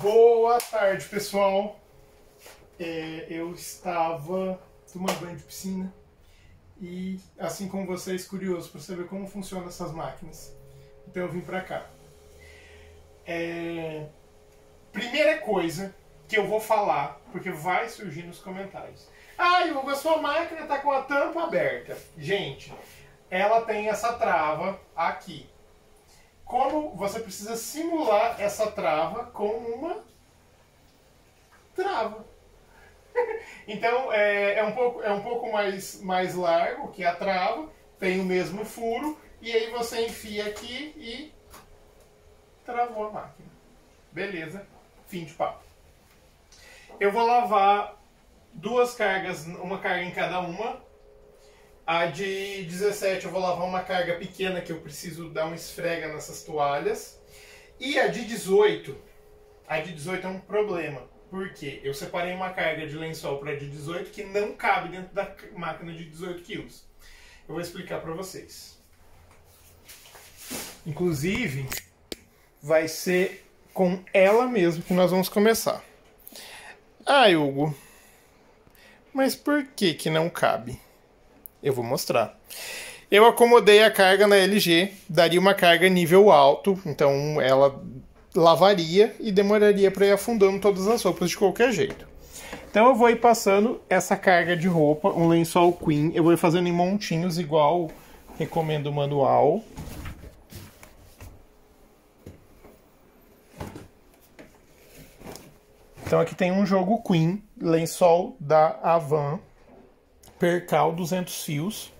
Boa tarde, pessoal. É, eu estava tomando banho de piscina e, assim como vocês, curioso para saber como funcionam essas máquinas. Então eu vim para cá. É, primeira coisa que eu vou falar, porque vai surgir nos comentários. Ah, Hugo, a sua máquina está com a tampa aberta. Gente, ela tem essa trava aqui como você precisa simular essa trava com uma trava. então é, é, um pouco, é um pouco mais, mais largo que a trava, tem o mesmo furo, e aí você enfia aqui e travou a máquina. Beleza, fim de papo. Eu vou lavar duas cargas, uma carga em cada uma, a de 17 eu vou lavar uma carga pequena que eu preciso dar uma esfrega nessas toalhas. E a de 18, a de 18 é um problema. Por quê? Eu separei uma carga de lençol para de 18 que não cabe dentro da máquina de 18 quilos. Eu vou explicar para vocês. Inclusive, vai ser com ela mesmo que nós vamos começar. Ah, Hugo, mas por que que não cabe? Eu vou mostrar. Eu acomodei a carga na LG, daria uma carga nível alto, então ela lavaria e demoraria para ir afundando todas as roupas de qualquer jeito. Então eu vou ir passando essa carga de roupa, um lençol queen, eu vou ir fazendo em montinhos igual recomendo o manual. Então aqui tem um jogo queen, lençol da Avan percal 200 fios,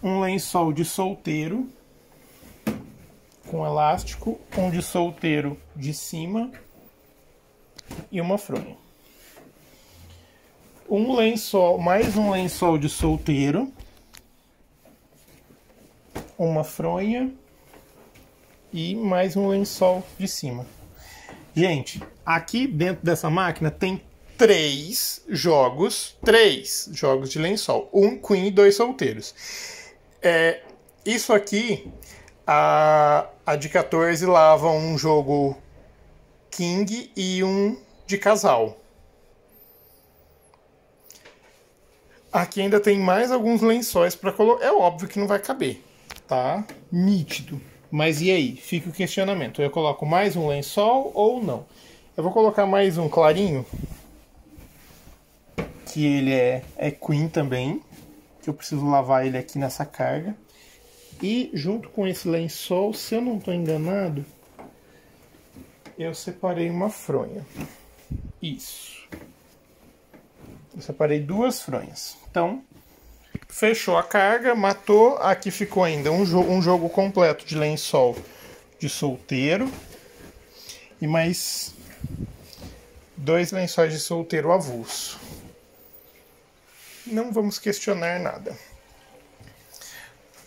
um lençol de solteiro com elástico, um de solteiro de cima e uma fronha. Um lençol, mais um lençol de solteiro, uma fronha e mais um lençol de cima. Gente, aqui dentro dessa máquina tem três jogos, três jogos de lençol, um queen e dois solteiros. É, isso aqui, a, a de 14 lava um jogo king e um de casal. Aqui ainda tem mais alguns lençóis para colocar. É óbvio que não vai caber, tá? Nítido. Mas e aí? Fica o questionamento. Eu coloco mais um lençol ou não? Eu vou colocar mais um clarinho que ele é, é Queen também, que eu preciso lavar ele aqui nessa carga. E junto com esse lençol, se eu não estou enganado, eu separei uma fronha. Isso. Eu separei duas fronhas. Então, fechou a carga, matou. Aqui ficou ainda um, jo um jogo completo de lençol de solteiro. E mais dois lençóis de solteiro avulso não vamos questionar nada.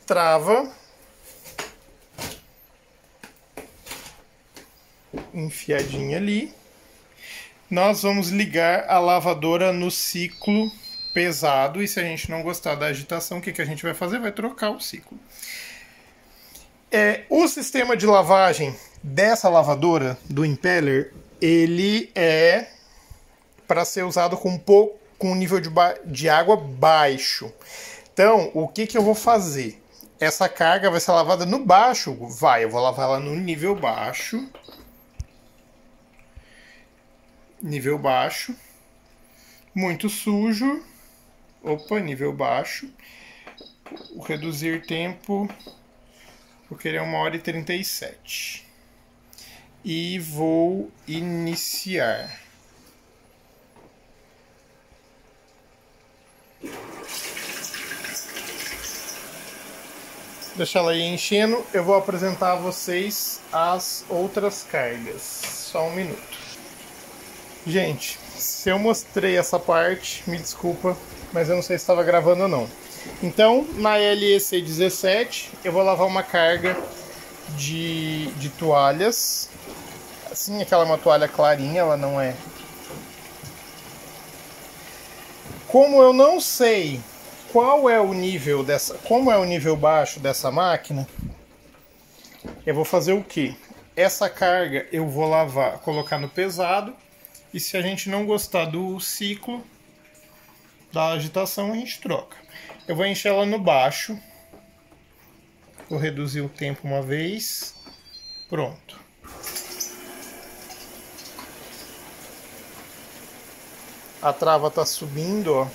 Trava. Enfiadinha ali. Nós vamos ligar a lavadora no ciclo pesado e se a gente não gostar da agitação, o que, que a gente vai fazer? Vai trocar o ciclo. É, o sistema de lavagem dessa lavadora do Impeller, ele é para ser usado com pouco com um nível de, de água baixo. Então, o que, que eu vou fazer? Essa carga vai ser lavada no baixo? Vai, eu vou lavar ela no nível baixo. Nível baixo. Muito sujo. Opa, nível baixo. Reduzir tempo. Vou querer 1 hora e 37. E vou iniciar. Deixa ela aí enchendo, eu vou apresentar a vocês as outras cargas. Só um minuto. Gente, se eu mostrei essa parte, me desculpa, mas eu não sei se estava gravando ou não. Então, na LEC 17, eu vou lavar uma carga de, de toalhas. Assim, aquela é uma toalha clarinha, ela não é. Como eu não sei qual é o nível dessa, como é o nível baixo dessa máquina, eu vou fazer o que? essa carga eu vou lavar, colocar no pesado. E se a gente não gostar do ciclo da agitação, a gente troca. Eu vou encher ela no baixo. Vou reduzir o tempo uma vez. Pronto. A trava tá subindo, ó.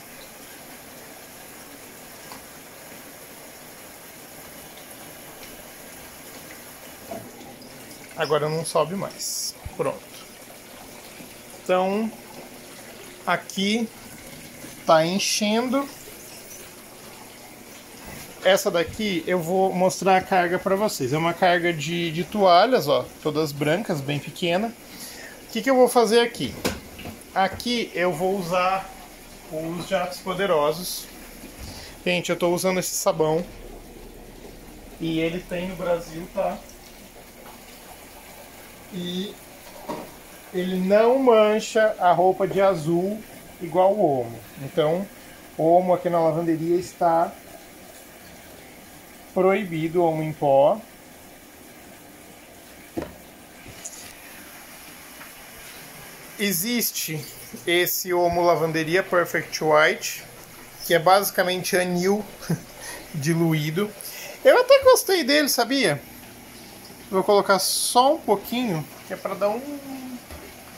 Agora não sobe mais. Pronto. Então, aqui tá enchendo. Essa daqui eu vou mostrar a carga para vocês. É uma carga de, de toalhas, ó, todas brancas, bem pequena. O que, que eu vou fazer aqui? Aqui eu vou usar os jatos poderosos. Gente, eu estou usando esse sabão. E ele tem no Brasil, tá? e ele não mancha a roupa de azul igual o Omo. Então, o aqui na lavanderia está proibido o em pó. Existe esse Omo Lavanderia Perfect White, que é basicamente anil diluído. Eu até gostei dele, sabia? Vou colocar só um pouquinho, que é para dar um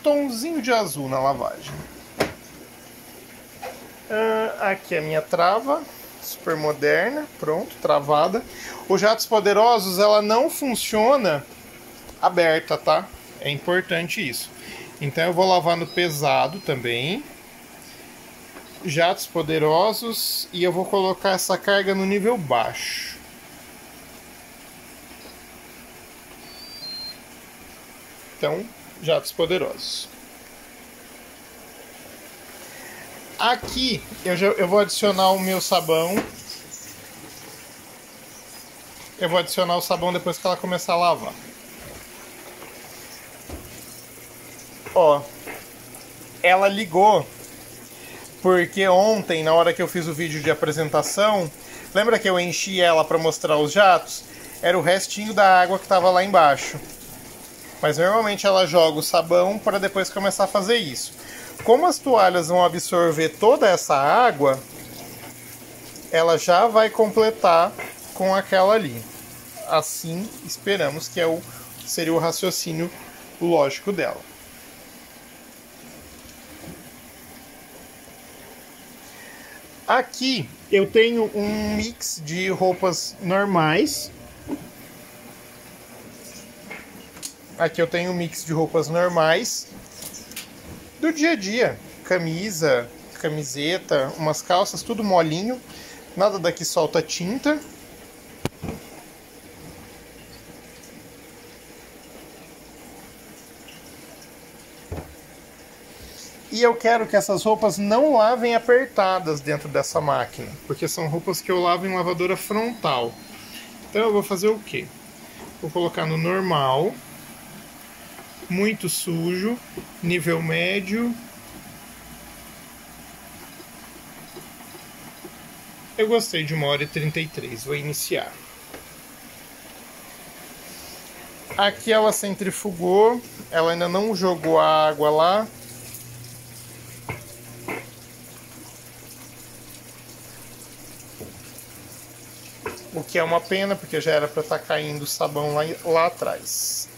tonzinho de azul na lavagem. Uh, aqui é a minha trava, super moderna, pronto, travada. Os jatos poderosos, ela não funciona aberta, tá? É importante isso. Então eu vou lavar no pesado também. Jatos poderosos e eu vou colocar essa carga no nível baixo. Então, jatos poderosos. Aqui eu, já, eu vou adicionar o meu sabão. Eu vou adicionar o sabão depois que ela começar a lavar. Ó, ela ligou porque ontem, na hora que eu fiz o vídeo de apresentação, lembra que eu enchi ela para mostrar os jatos? Era o restinho da água que estava lá embaixo. Mas normalmente ela joga o sabão para depois começar a fazer isso. Como as toalhas vão absorver toda essa água, ela já vai completar com aquela ali. Assim, esperamos que é o seria o raciocínio lógico dela. Aqui eu tenho um mix de roupas normais Aqui eu tenho um mix de roupas normais do dia a dia. Camisa, camiseta, umas calças, tudo molinho. Nada daqui solta tinta. E eu quero que essas roupas não lavem apertadas dentro dessa máquina, porque são roupas que eu lavo em lavadora frontal. Então eu vou fazer o quê? Vou colocar no normal muito sujo, nível médio. Eu gostei de uma hora e 33, vou iniciar. Aqui ela centrifugou, ela ainda não jogou a água lá. O que é uma pena, porque já era para estar tá caindo sabão lá, lá atrás.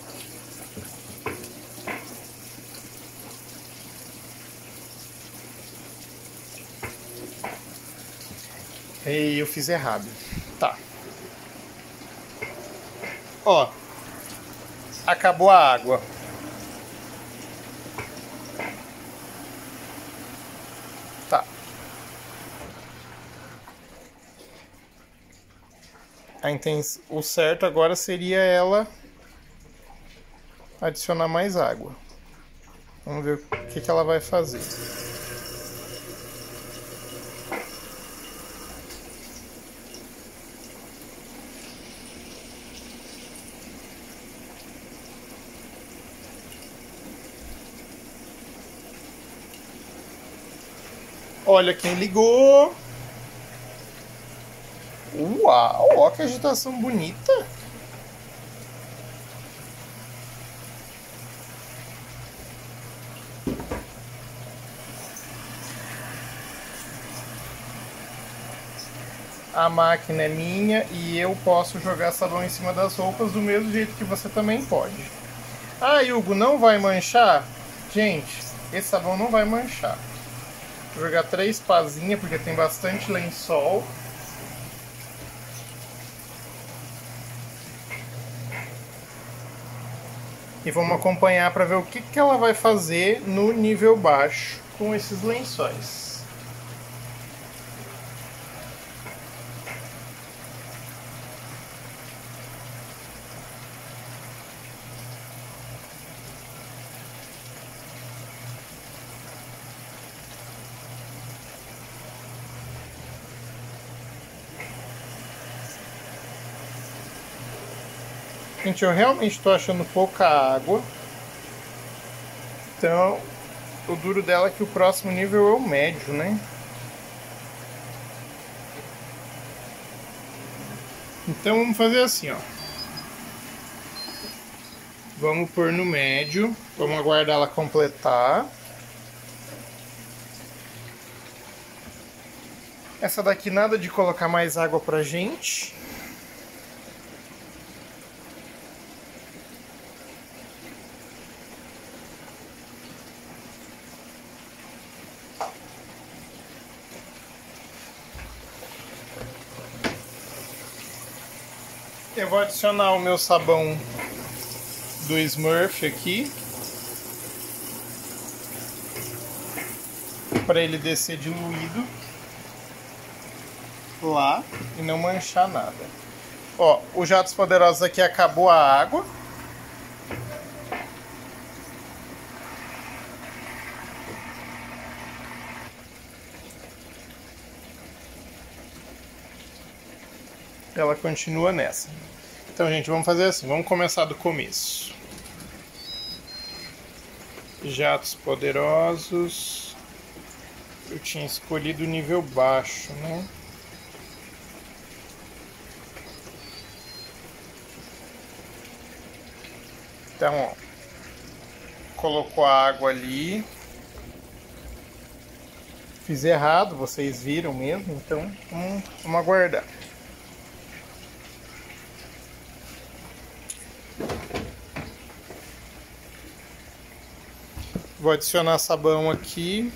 E eu fiz errado. Tá. Ó. Acabou a água. A intenção, o certo agora seria ela adicionar mais água. Vamos ver o que, que ela vai fazer. Olha quem ligou. Uau, que agitação bonita! A máquina é minha e eu posso jogar sabão em cima das roupas do mesmo jeito que você também pode. Ah, Hugo, não vai manchar? Gente, esse sabão não vai manchar. Vou jogar três pazinhas porque tem bastante lençol. E vamos acompanhar para ver o que, que ela vai fazer no nível baixo com esses lençóis. Gente, eu realmente estou achando pouca água. Então, o duro dela é que o próximo nível é o médio, né? Então vamos fazer assim, ó. Vamos pôr no médio. Vamos aguardar ela completar. Essa daqui nada de colocar mais água pra gente. Adicionar o meu sabão do Smurf aqui. Para ele descer diluído lá e não manchar nada. Ó, o Jatos Poderosos aqui acabou a água. ela continua nessa. Então, gente, vamos fazer assim, vamos começar do começo. Jatos poderosos. Eu tinha escolhido o nível baixo, né? Então, ó, colocou a água ali. Fiz errado, vocês viram mesmo, então vamos, vamos aguardar. Vou adicionar sabão aqui.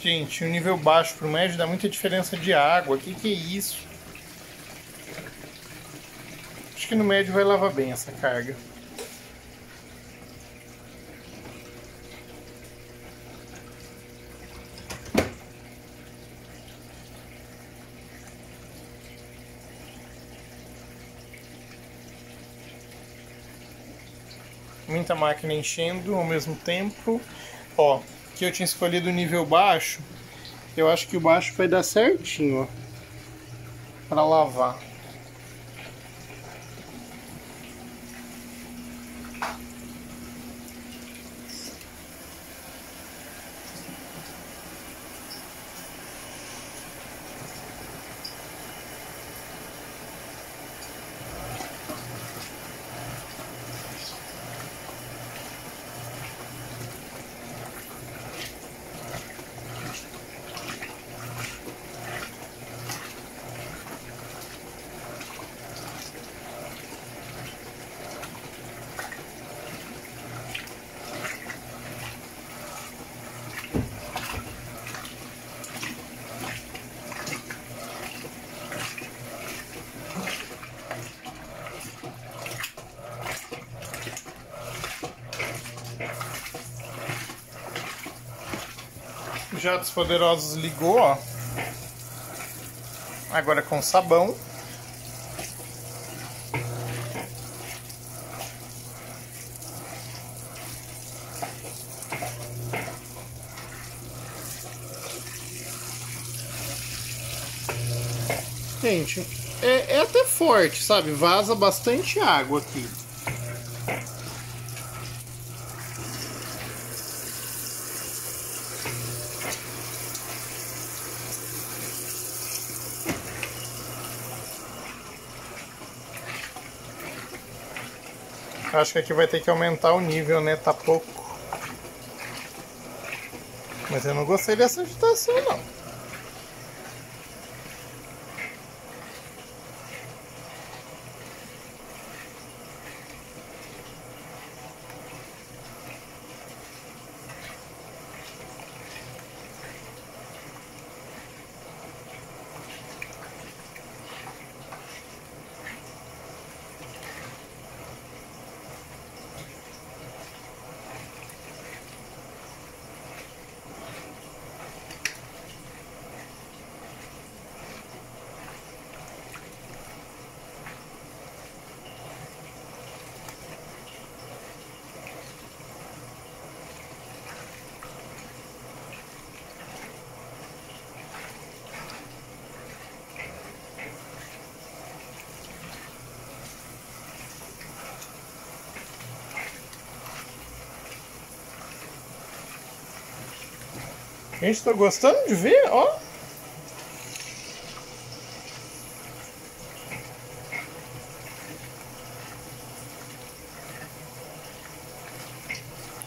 Gente, o nível baixo para o médio dá muita diferença de água. Que, que é isso? Que no médio vai lavar bem essa carga. Muita máquina enchendo ao mesmo tempo. Ó, que eu tinha escolhido o nível baixo. Eu acho que o baixo vai dar certinho, ó. Pra lavar. Jatos Poderosos ligou, ó. Agora com sabão. Gente, é, é até forte, sabe? Vaza bastante água aqui. Acho que aqui vai ter que aumentar o nível, né? Tá pouco. Mas eu não gostei dessa agitação, não. Gente, tô gostando de ver, ó.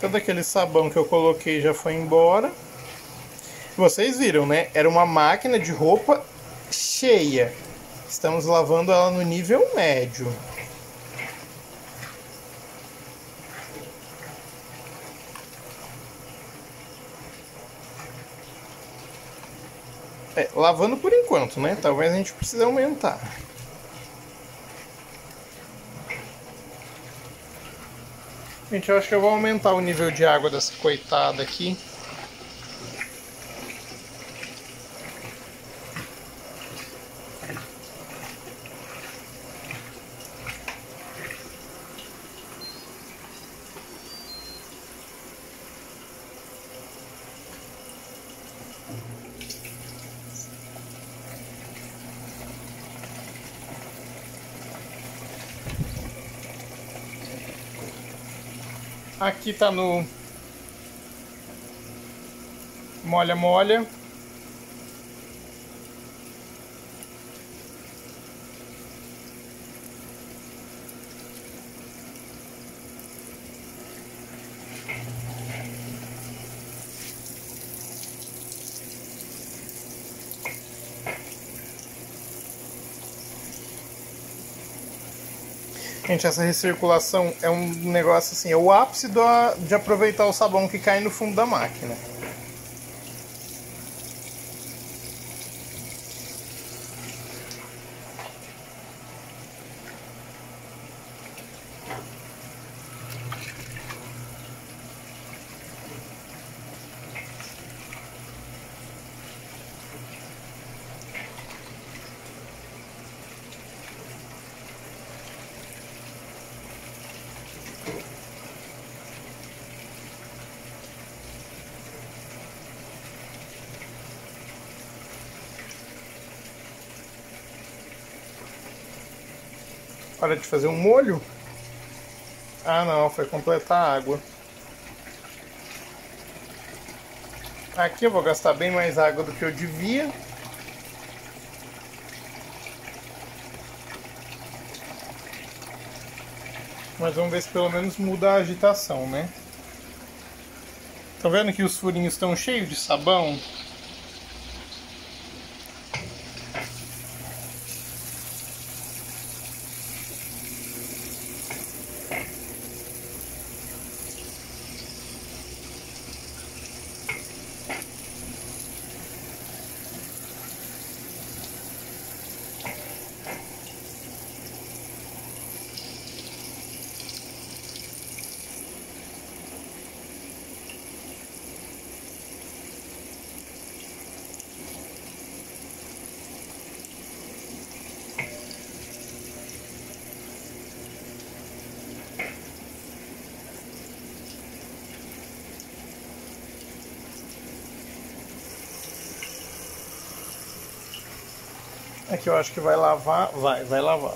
Todo aquele sabão que eu coloquei já foi embora. Vocês viram, né? Era uma máquina de roupa cheia. Estamos lavando ela no nível médio. É, lavando por enquanto, né? Talvez a gente precise aumentar. Gente, eu acho que eu vou aumentar o nível de água dessa coitada aqui. Aqui tá no molha molha. Gente, essa recirculação é um negócio assim, é o ápice do, de aproveitar o sabão que cai no fundo da máquina. Para de fazer um molho? Ah não, foi completar a água. Aqui eu vou gastar bem mais água do que eu devia. Mas vamos ver se pelo menos muda a agitação, né? Estão vendo que os furinhos estão cheios de sabão? Aqui eu acho que vai lavar. Vai, vai lavar.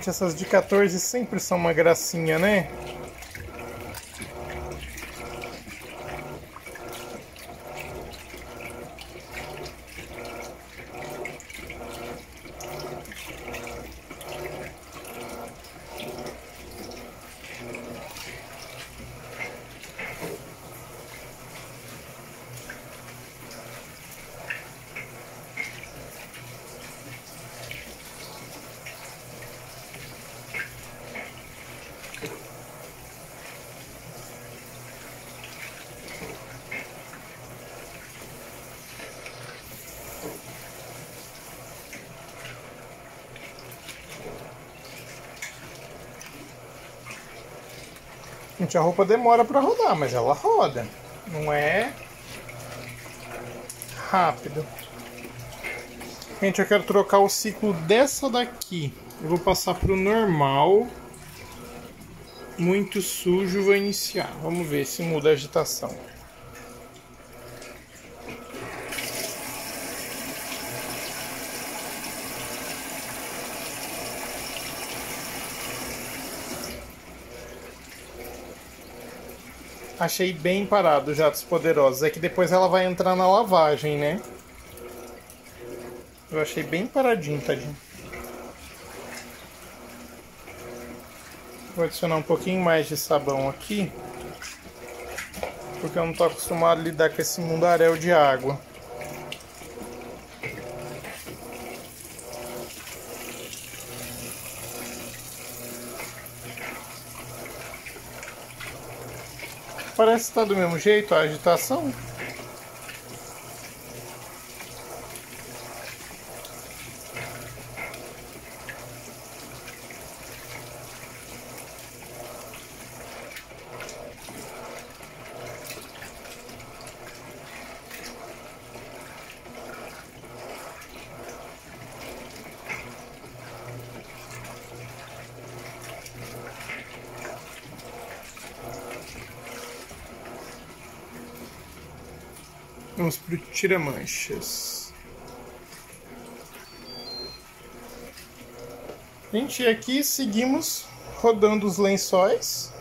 Gente, essas de 14 sempre são uma gracinha, né? Gente, a roupa demora para rodar, mas ela roda. Não é rápido. Gente, eu quero trocar o ciclo dessa daqui. Eu vou passar para o normal. Muito sujo, vou iniciar. Vamos ver se muda a agitação. Achei bem parado Jatos Poderosos. É que depois ela vai entrar na lavagem, né? Eu achei bem paradinho, tadinho. Vou adicionar um pouquinho mais de sabão aqui. Porque eu não estou acostumado a lidar com esse mundaréu de água. Parece que está do mesmo jeito a agitação. O tira-manchas. Gente, aqui seguimos rodando os lençóis.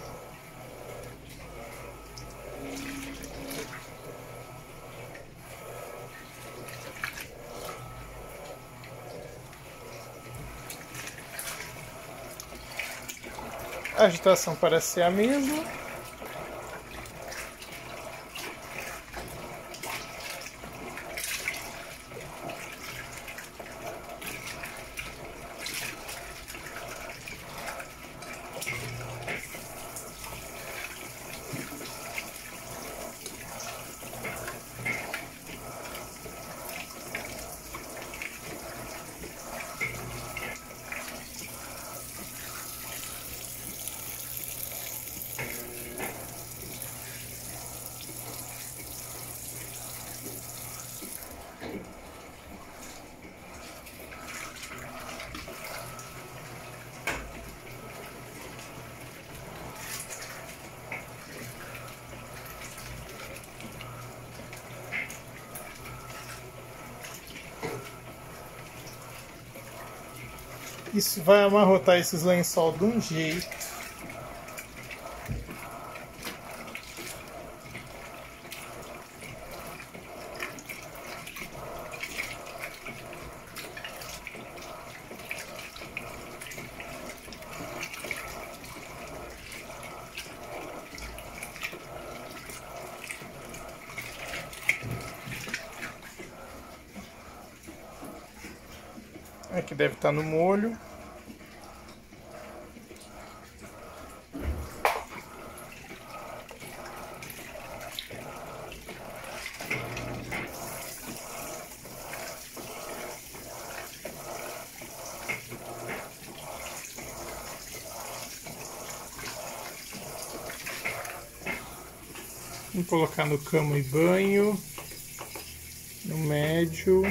A agitação parece ser a mesma. Vai amarrotar esses lençol de um jeito. Aqui deve estar no molho. Colocar no cama e banho, no médio.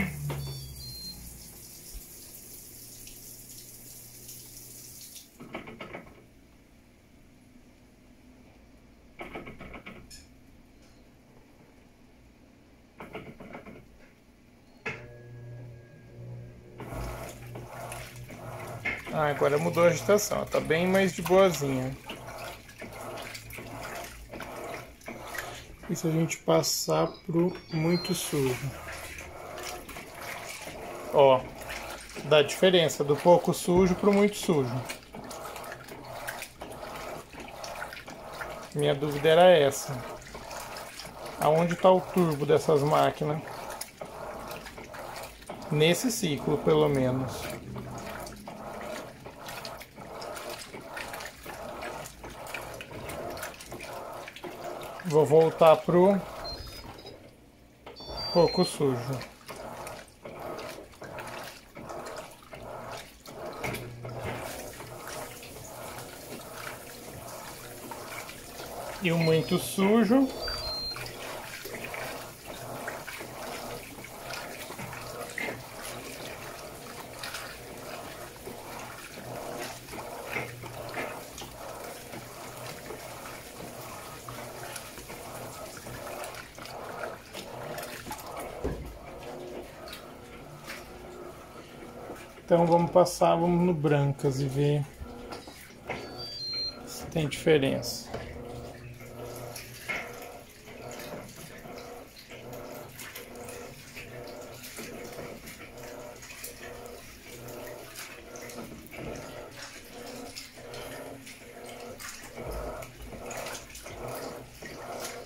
Ah, agora mudou a agitação, tá bem mais de boazinha. Se a gente passar pro muito sujo? Ó, dá diferença do pouco sujo pro muito sujo. Minha dúvida era essa. Aonde está o turbo dessas máquinas? Nesse ciclo, pelo menos. Vou voltar pro pouco sujo. E o muito sujo. Então vamos passar, vamos no brancas e ver se tem diferença.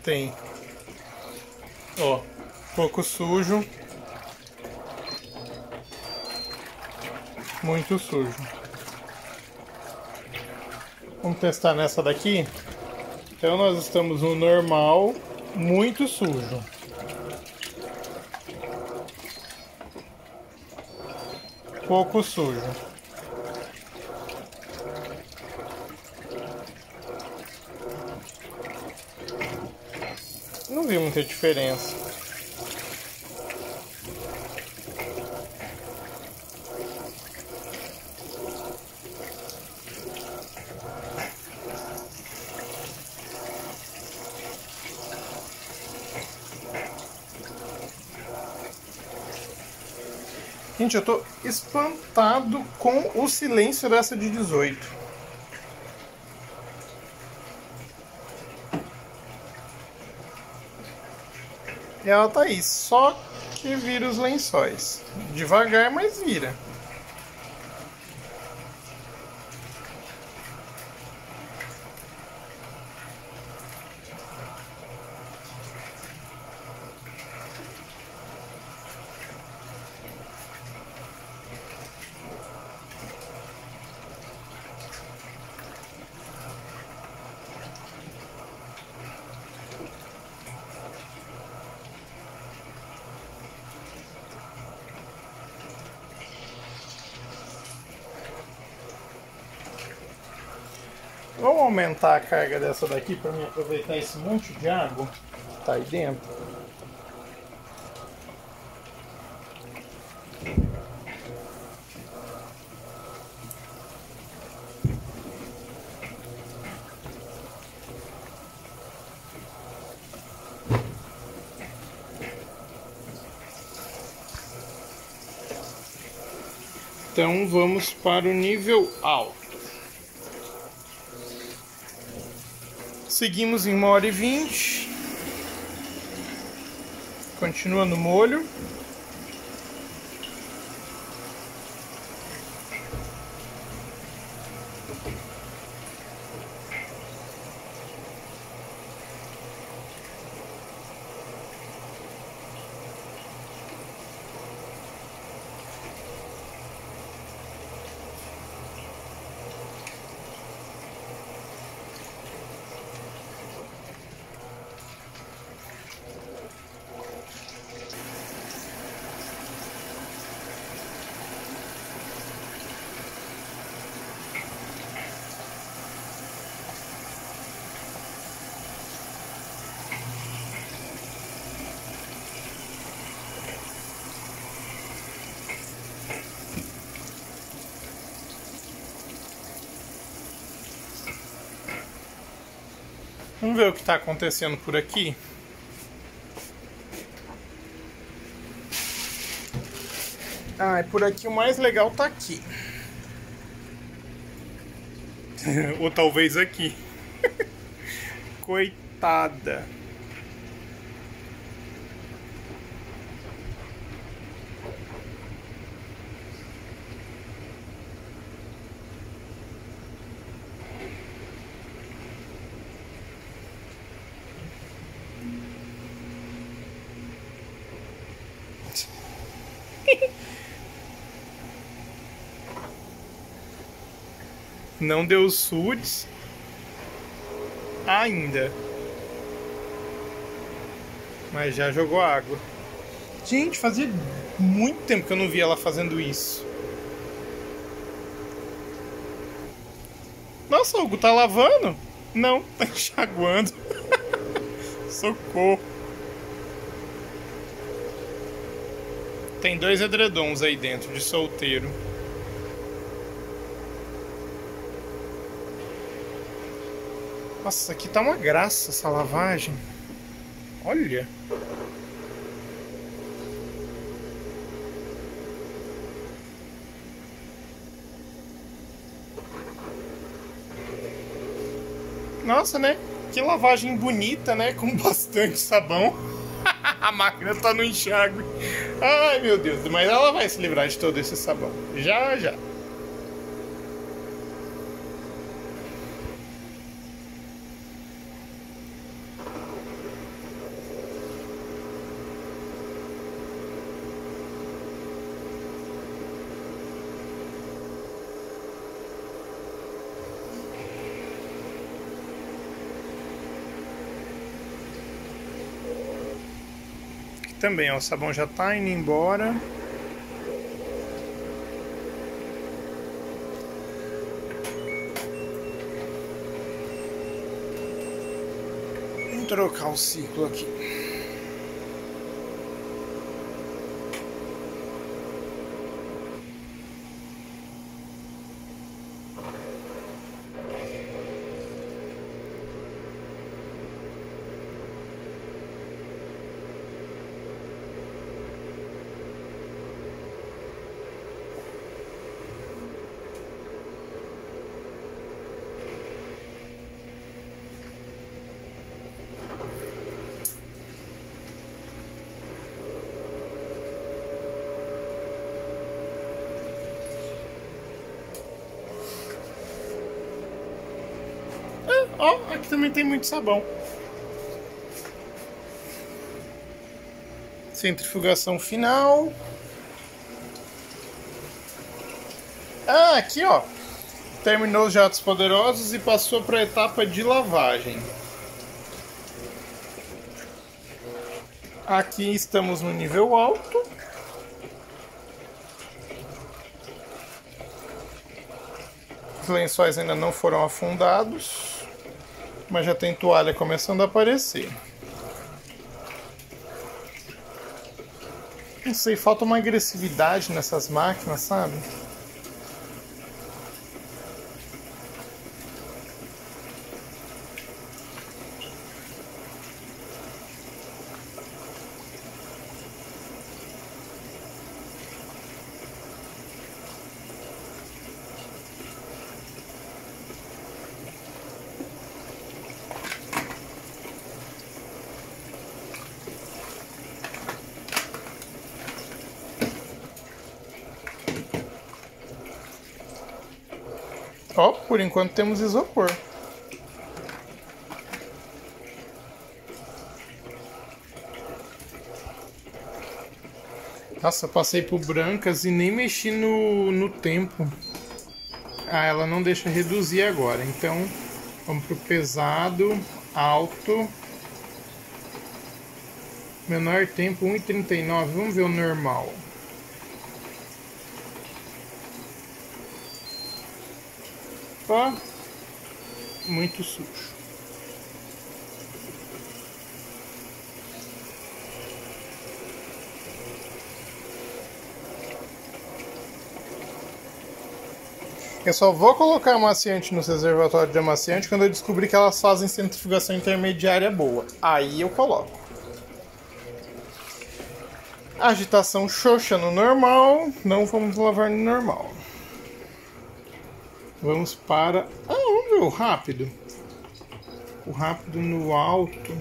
Tem. Ó, pouco sujo. Sujo. Vamos testar nessa daqui. Então nós estamos no normal, muito sujo. Pouco sujo. Não vi muita diferença. Eu tô espantado com o silêncio dessa de 18. E ela tá aí, só que vira os lençóis. Devagar, mas vira. aumentar a carga dessa daqui para me aproveitar esse monte de água que está aí dentro. Então vamos para o nível alto. Seguimos em 1 hora e 20. Continua no molho. Vamos ver o que está acontecendo por aqui. Ah, e por aqui o mais legal tá aqui. Ou talvez aqui. Coitada. Não deu sudes ainda. Mas já jogou água. Gente, fazia muito tempo que eu não via ela fazendo isso. Nossa, Hugo, tá lavando? Não, tá enxaguando. Socorro. Tem dois edredons aí dentro de solteiro. Nossa, aqui tá uma graça essa lavagem. Olha. Nossa, né? Que lavagem bonita, né? Com bastante sabão. A máquina tá no enxágue. Ai, meu Deus. Mas ela vai se livrar de todo esse sabão. Já, já. Também, ó, o sabão já tá indo embora. Vamos trocar o ciclo aqui. Ó, oh, aqui também tem muito sabão. Centrifugação final. Ah, aqui ó. Terminou os jatos poderosos e passou para a etapa de lavagem. Aqui estamos no nível alto. Os lençóis ainda não foram afundados mas já tem toalha começando a aparecer. Não sei, falta uma agressividade nessas máquinas, sabe? Ó, por enquanto temos isopor. Nossa, passei por brancas e nem mexi no, no tempo. Ah, ela não deixa reduzir agora. Então, vamos pro pesado, alto. Menor tempo, 1,39. Vamos ver o normal. Ó, muito sujo. Eu só vou colocar amaciante no reservatório de amaciante quando eu descobrir que elas fazem centrifugação intermediária boa. Aí eu coloco. Agitação xoxa no normal. Não vamos lavar no normal. Vamos para. Ah, vamos ver o rápido. O rápido no alto.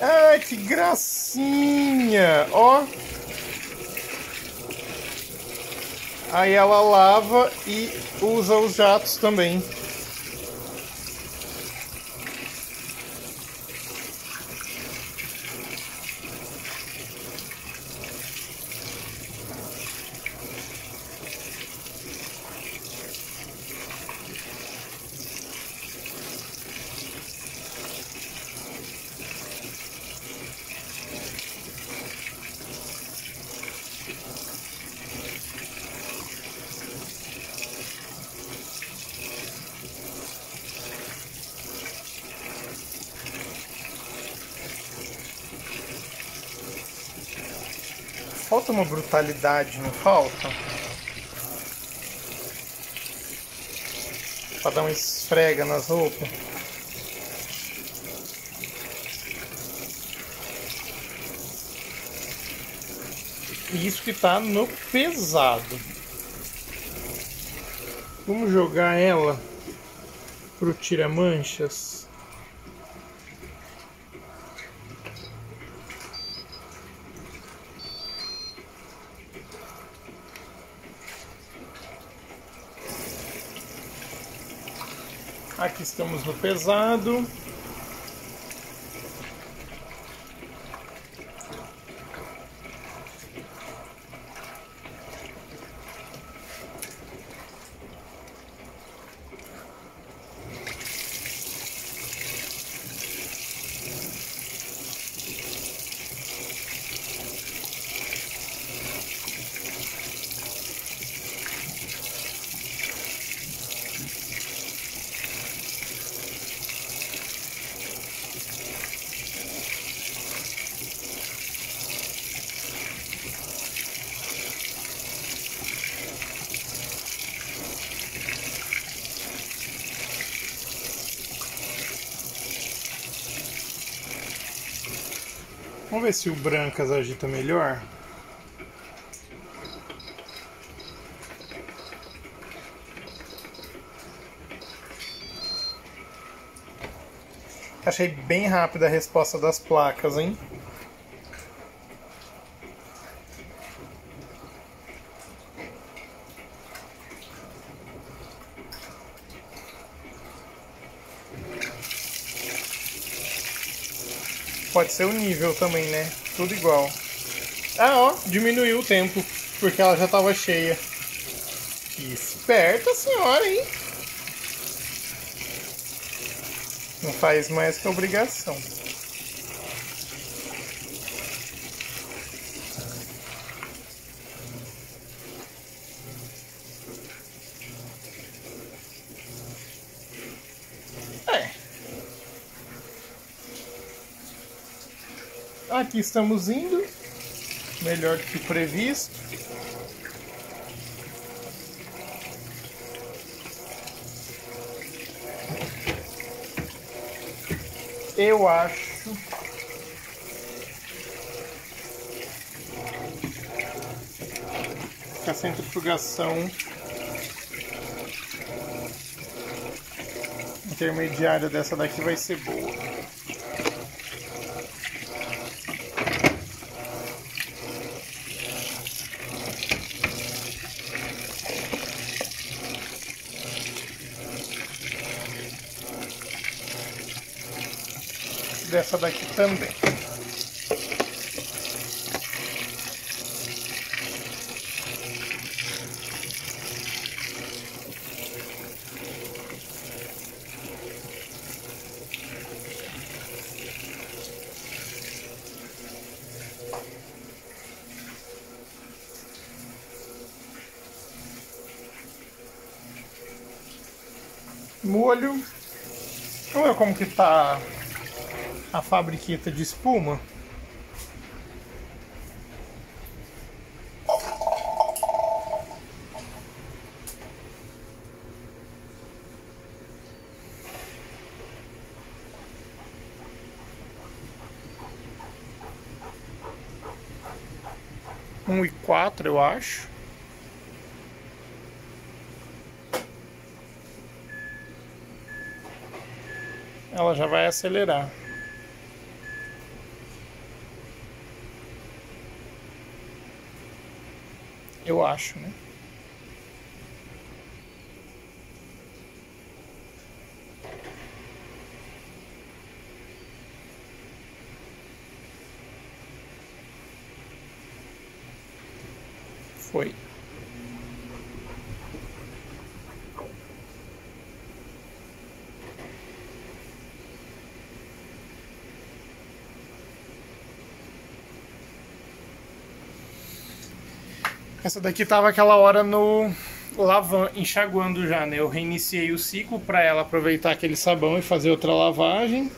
Ai, que gracinha! Ó. Aí ela lava e usa os jatos também. Uma brutalidade, não falta? Pra dar uma esfrega nas roupas. Isso que tá no pesado. Vamos jogar ela pro tira-manchas. Aqui estamos no pesado. Ver se o Brancas agita melhor. Achei bem rápida a resposta das placas, hein? Ser o nível também, né? Tudo igual. Ah, ó, diminuiu o tempo, porque ela já estava cheia. Que esperta senhora, hein? Não faz mais que obrigação. Aqui estamos indo, melhor do que previsto. Eu acho que a centrifugação intermediária dessa daqui vai ser boa. Dessa daqui também. molho. Vamos ver como que tá a fabriqueta de espuma. Um e quatro, eu acho. Ela já vai acelerar. Acho, né? Foi. Essa daqui tava aquela hora no lavando, enxaguando já, né? Eu reiniciei o ciclo para ela aproveitar aquele sabão e fazer outra lavagem.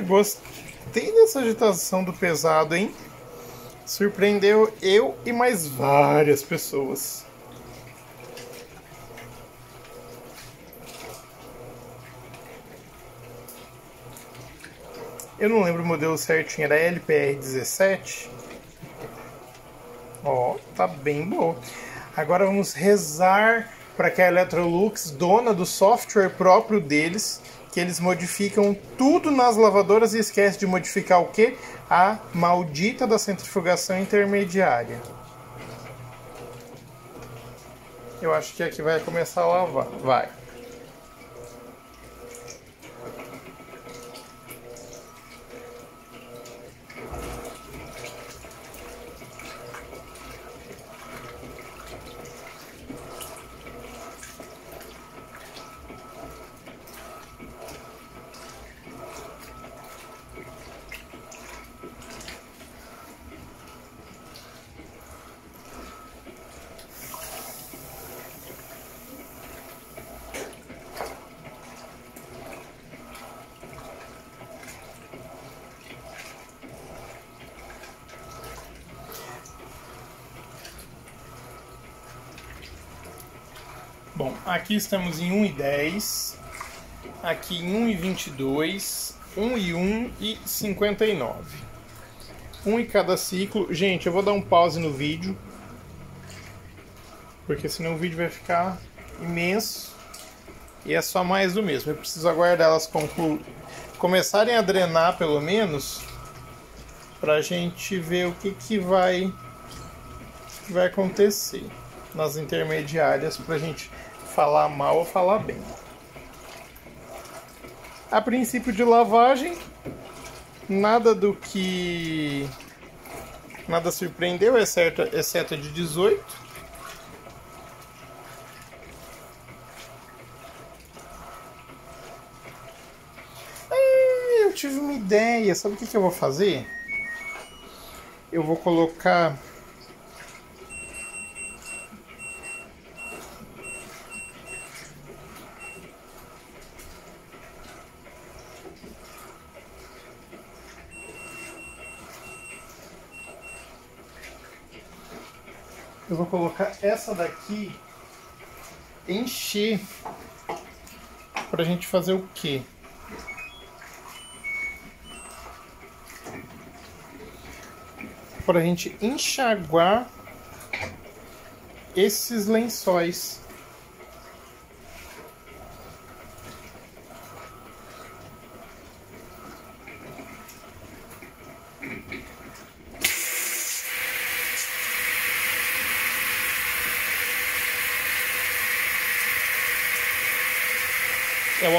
Gostei dessa agitação do pesado, hein? Surpreendeu eu e mais várias pessoas. Eu não lembro o modelo certinho, era LPR17. Ó, tá bem bom. Agora vamos rezar para que a Electrolux, dona do software próprio deles, que eles modificam tudo nas lavadoras e esquece de modificar o que? A maldita da centrifugação intermediária. Eu acho que aqui vai começar a lavar. Vai. Bom, aqui estamos em 1 e 10. aqui em 1,22, 1 e 1 e 59. Um em cada ciclo. Gente, eu vou dar um pause no vídeo. Porque senão o vídeo vai ficar imenso. E é só mais do mesmo. Eu preciso aguardar elas conclu... começarem a drenar pelo menos. Pra gente ver o que, que vai, que vai acontecer nas intermediárias. Pra gente falar mal ou falar bem. A princípio de lavagem, nada do que. Nada surpreendeu, exceto, exceto de 18. Ah, eu tive uma ideia. Sabe o que, que eu vou fazer? Eu vou colocar vou colocar essa daqui encher para a gente fazer o quê? Para a gente enxaguar esses lençóis.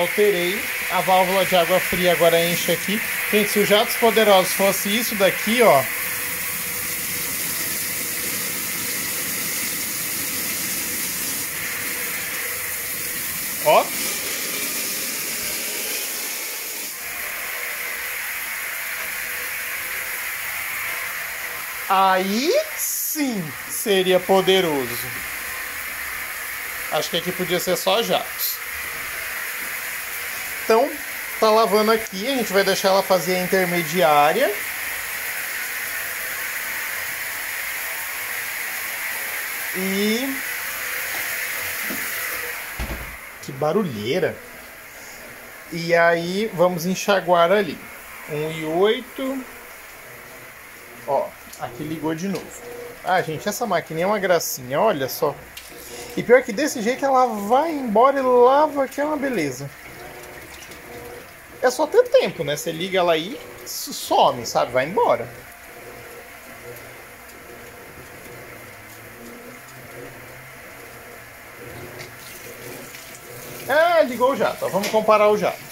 Alterei. A válvula de água fria agora enche aqui. Gente, se o Jatos Poderosos fosse isso daqui, ó. Ó. Aí sim seria poderoso. Acho que aqui podia ser só jatos. Então, tá lavando aqui, a gente vai deixar ela fazer a intermediária. E que barulheira. E aí vamos enxaguar ali. 1 e 8. Ó, aqui ligou de novo. Ah, gente, essa máquina é uma gracinha, olha só. E pior que desse jeito ela vai embora e lava que é uma beleza é só ter tempo, né? Você liga ela aí, some, sabe? Vai embora. É, ligou o jato. Vamos comparar o jato.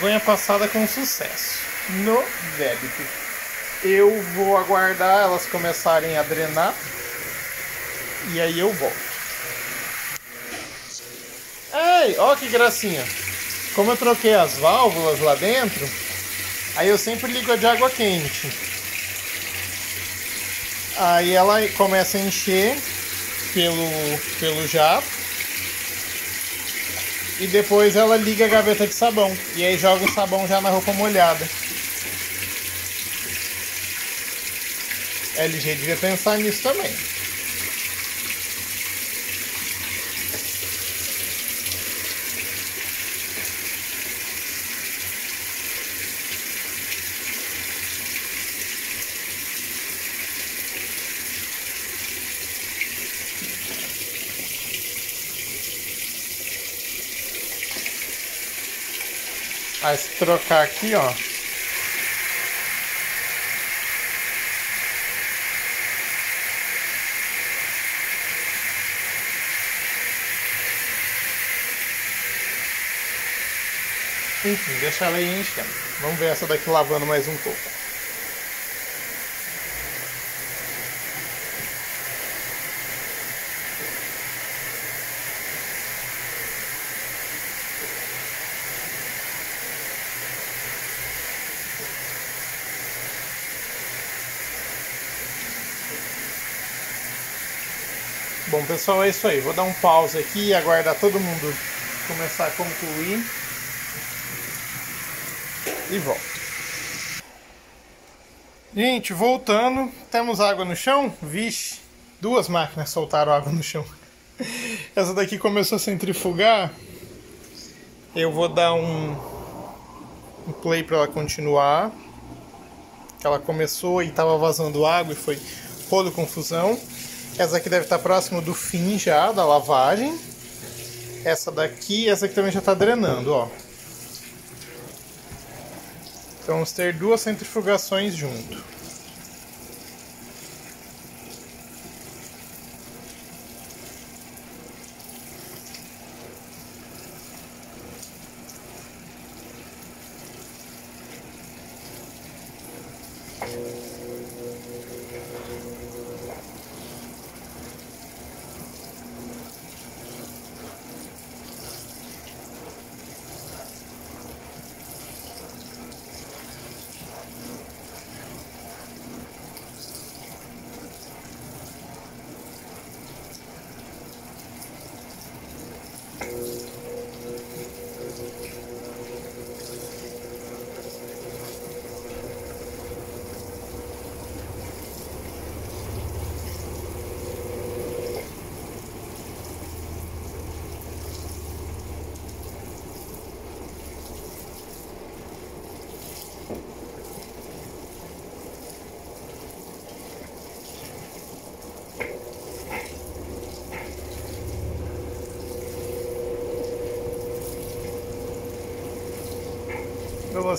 Vergonha passada com sucesso. No débito. Eu vou aguardar elas começarem a drenar. E aí eu volto. Ei, ó que gracinha. Como eu troquei as válvulas lá dentro, aí eu sempre ligo a de água quente. Aí ela começa a encher pelo, pelo jato e depois ela liga a gaveta de sabão. E aí joga o sabão já na roupa molhada. LG devia pensar nisso também. Aí se trocar aqui, ó. Enfim, deixa ela aí encher. Vamos ver essa daqui lavando mais um pouco. Bom, pessoal, é isso aí. Vou dar um pause aqui e aguardar todo mundo começar a concluir. E volto. Gente, voltando. Temos água no chão? Vixe, duas máquinas soltaram água no chão. Essa daqui começou a centrifugar. Eu vou dar um, um play para ela continuar. Ela começou e estava vazando água e foi rolo confusão. Essa aqui deve estar próximo do fim já da lavagem. Essa daqui, essa aqui também já está drenando, ó. Então vamos ter duas centrifugações junto.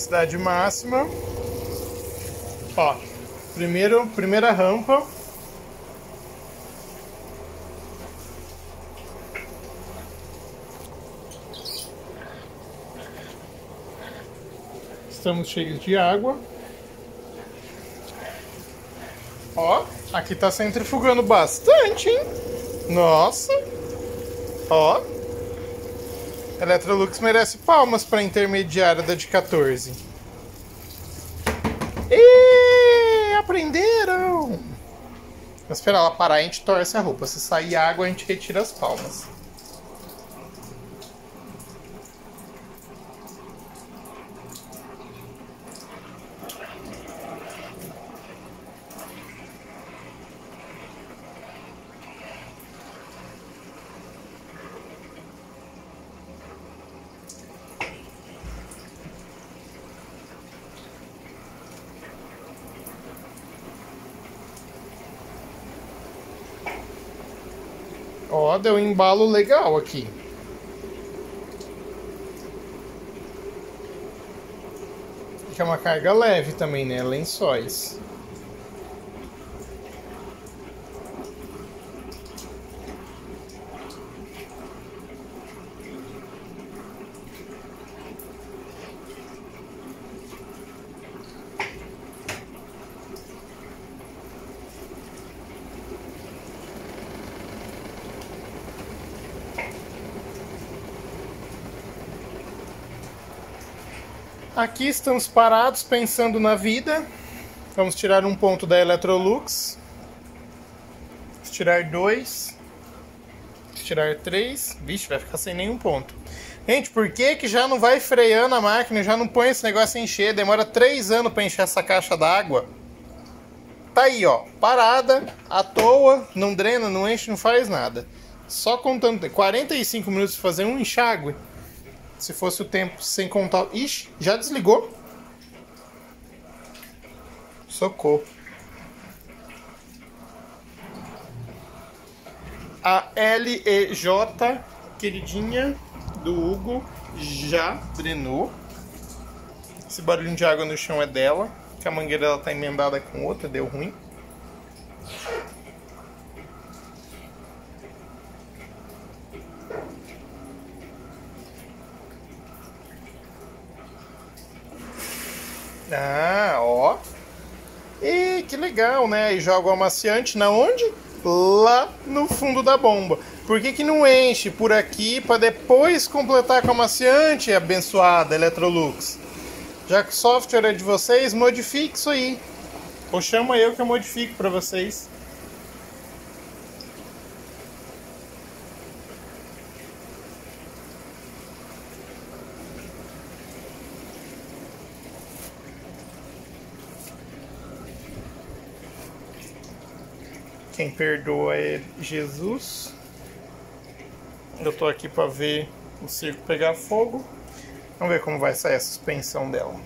Velocidade máxima. Ó, primeiro, primeira rampa. Estamos cheios de água. Ó, aqui tá centrifugando bastante, hein? Nossa. Ó. Electrolux merece palmas para intermediária da de 14. E aprenderam! Vamos esperar ela parar a gente torce a roupa. Se sair água, a gente retira as palmas. Ó, deu um embalo legal aqui. Que é uma carga leve também, né? Lençóis. Aqui estamos parados pensando na vida. Vamos tirar um ponto da Electrolux. Tirar dois. Tirar três. Vixe, vai ficar sem nenhum ponto. Gente, por que, que já não vai freando a máquina? Já não põe esse negócio a encher? Demora três anos para encher essa caixa d'água. Tá aí, ó. Parada, à toa, não drena, não enche, não faz nada. Só contando 45 minutos para fazer um enxágue. Se fosse o tempo sem contar. Ixi, já desligou? Socorro. A LEJ, queridinha do Hugo, já drenou. Esse barulhinho de água no chão é dela. Que a mangueira ela tá emendada com outra, deu ruim. Ah, ó. E que legal, né? E joga o amaciante na onde? Lá no fundo da bomba. Por que, que não enche por aqui para depois completar com o amaciante, abençoada Electrolux? Já que o software é de vocês, modifique isso aí. Ou chama eu que eu modifico para vocês. Quem perdoa é Jesus. Eu tô aqui para ver o circo pegar fogo. Vamos ver como vai sair a suspensão dela.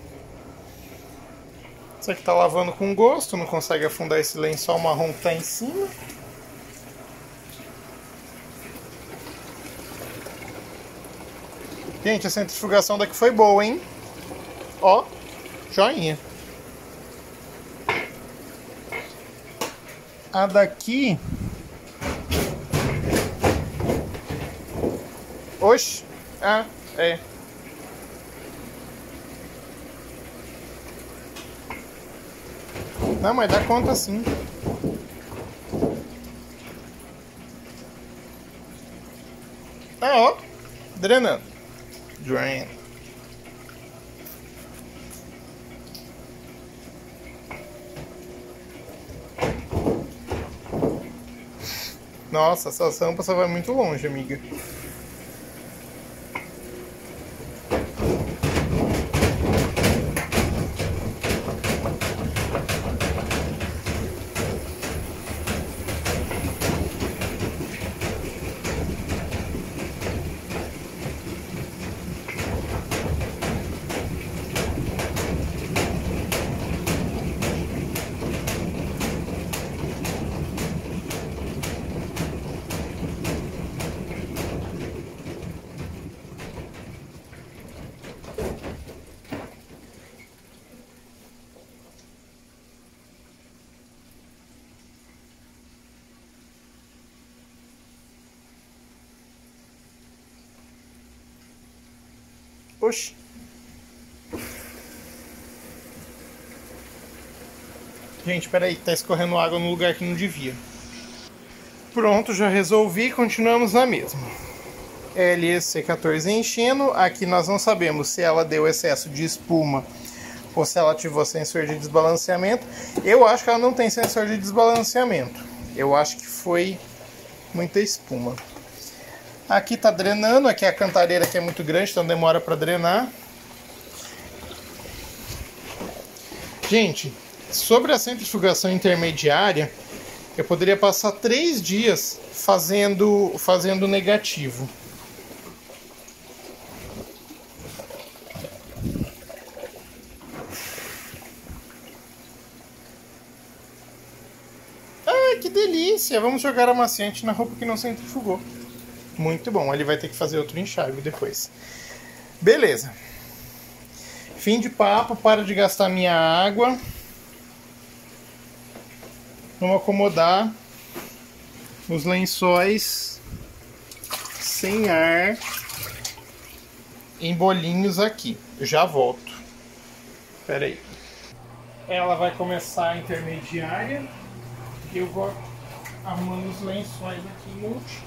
Isso aqui tá lavando com gosto, não consegue afundar esse lençol marrom que tá em cima. Gente, a centrifugação daqui foi boa, hein? Ó, joinha. A daqui... Oxe, ah, é. Não, mas dá conta sim. Ah, ó. Drenando. Drain. Nossa, essa sampa só vai muito longe, amiga. Gente, peraí, tá escorrendo água no lugar que não devia. Pronto, já resolvi, continuamos na mesma. LSC14 enchendo, aqui nós não sabemos se ela deu excesso de espuma ou se ela ativou sensor de desbalanceamento. Eu acho que ela não tem sensor de desbalanceamento. Eu acho que foi muita espuma. Aqui tá drenando, aqui a cantareira que é muito grande, então demora para drenar. Gente, sobre a centrifugação intermediária, eu poderia passar três dias fazendo, fazendo negativo. Ah, que delícia! Vamos jogar amaciante na roupa que não centrifugou. Muito bom. Ele vai ter que fazer outro enxágue depois. Beleza. Fim de papo. Para de gastar minha água. Vamos acomodar os lençóis sem ar em bolinhos aqui. Eu já volto. Espera aí. Ela vai começar a intermediária. Eu vou arrumando os lençóis aqui em último.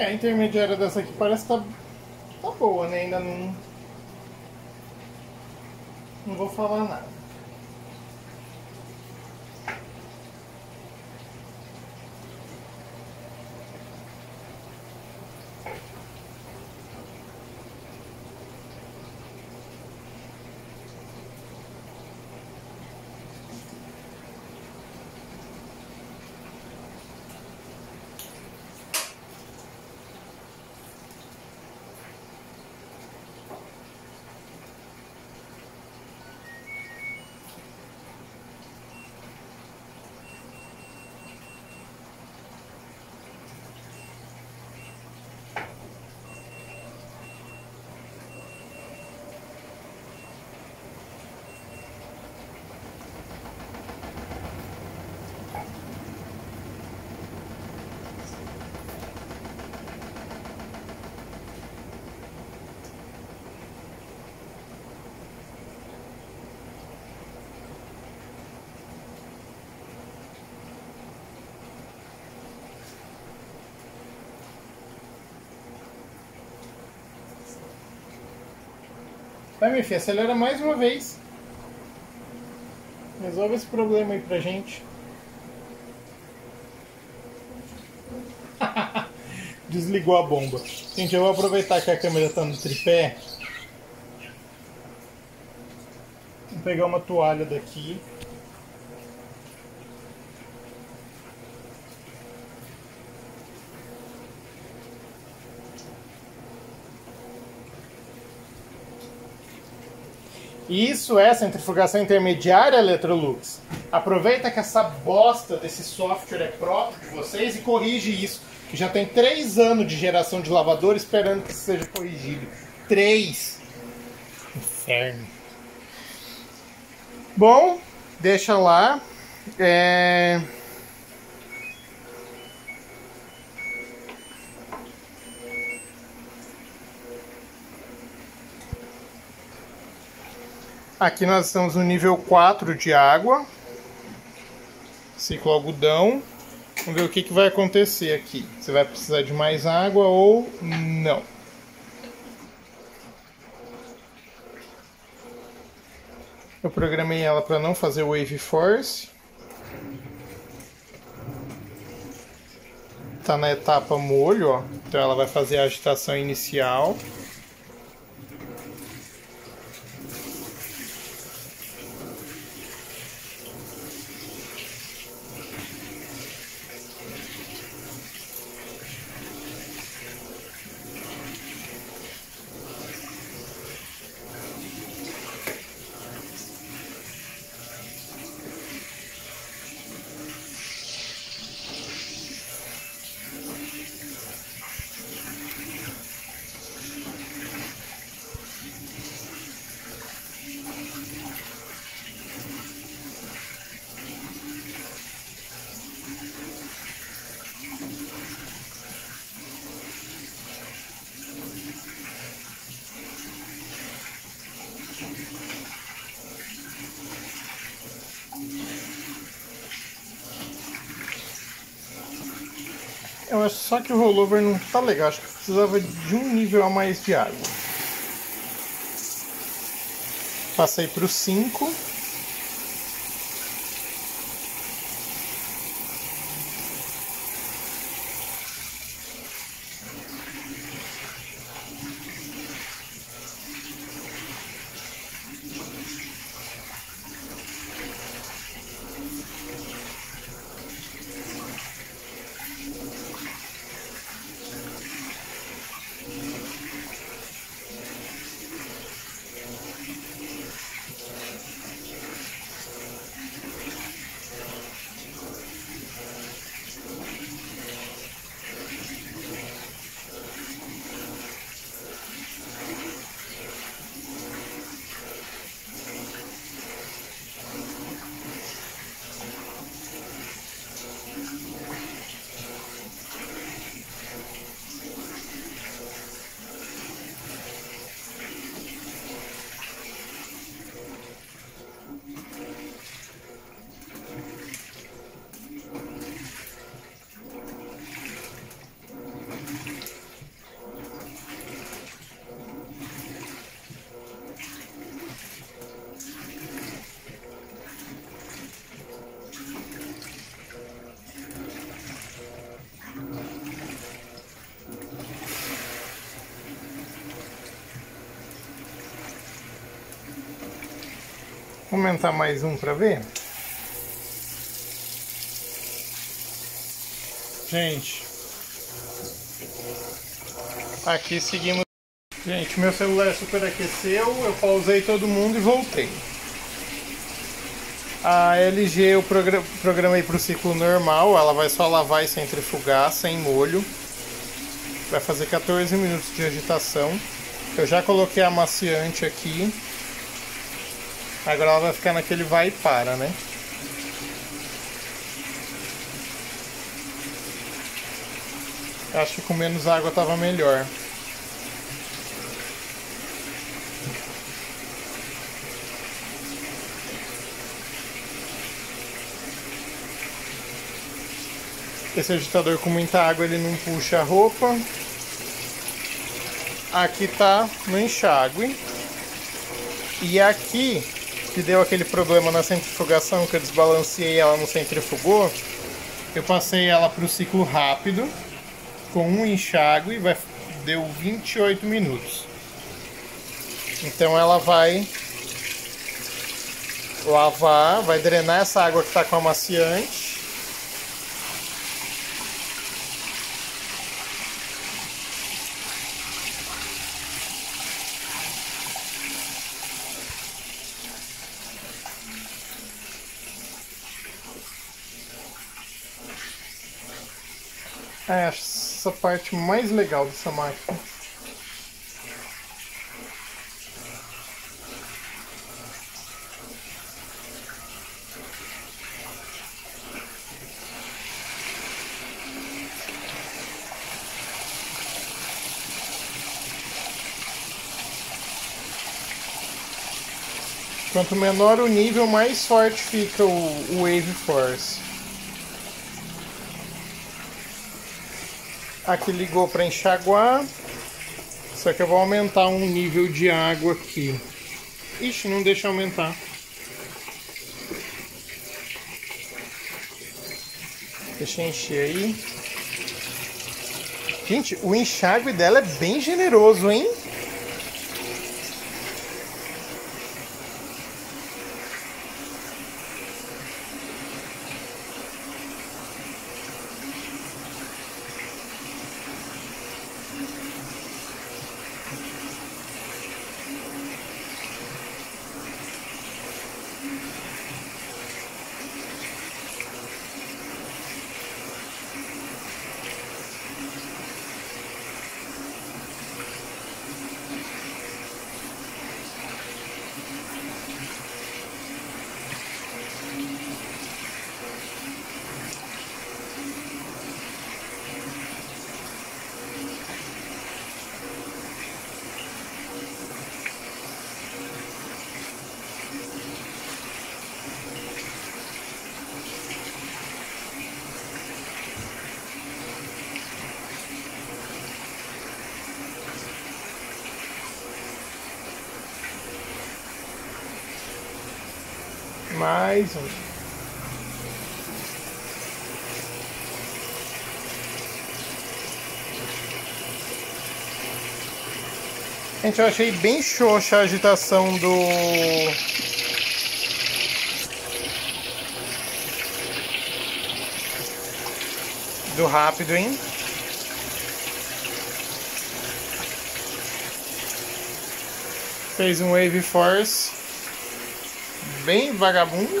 É, a intermediária dessa aqui parece que tá, tá boa, né? Ainda não vou falar nada. Vai, minha filha, acelera mais uma vez. Resolve esse problema aí pra gente. Desligou a bomba. Gente, eu vou aproveitar que a câmera tá no tripé. Vou pegar uma toalha daqui. Isso é centrifugação intermediária, Electrolux. Aproveita que essa bosta desse software é próprio de vocês e corrige isso. Que já tem três anos de geração de lavador esperando que seja corrigido. Três. Inferno. Bom, deixa lá. É... Aqui nós estamos no nível 4 de água. Ciclo algodão. Vamos ver o que, que vai acontecer aqui. Você vai precisar de mais água ou não. Eu programei ela para não fazer wave force. Está na etapa molho, ó. Então ela vai fazer a agitação inicial. Eu acho só que o rollover não tá legal, acho que precisava de um nível a mais de água. Passei para o 5. Aumentar mais um para ver. Gente, aqui seguimos. Gente, meu celular superaqueceu, eu pausei todo mundo e voltei. A LG eu programei para o ciclo normal, ela vai só lavar e centrifugar, sem molho. Vai fazer 14 minutos de agitação. Eu já coloquei amaciante aqui. Agora ela vai ficar naquele vai e para, né? Acho que com menos água tava melhor. Esse agitador com muita água ele não puxa a roupa. Aqui tá no enxágue. E aqui, que deu aquele problema na centrifugação que eu desbalanceei ela no centrifugou, eu passei ela para o ciclo rápido com um enxágue, vai, deu 28 minutos. Então ela vai lavar, vai drenar essa água que está com amaciante É, essa parte mais legal dessa máquina. Quanto menor o nível, mais forte fica o, Wave Force. Aqui ligou para enxaguar. Só que eu vou aumentar um nível de água aqui. Ixi, não deixa aumentar. Deixa encher aí. Gente, o enxágue dela é bem generoso, hein? Mais um. Gente, eu achei bem xoxa a agitação do... Do rápido, hein? Fez um Wave Force bem vagabundo.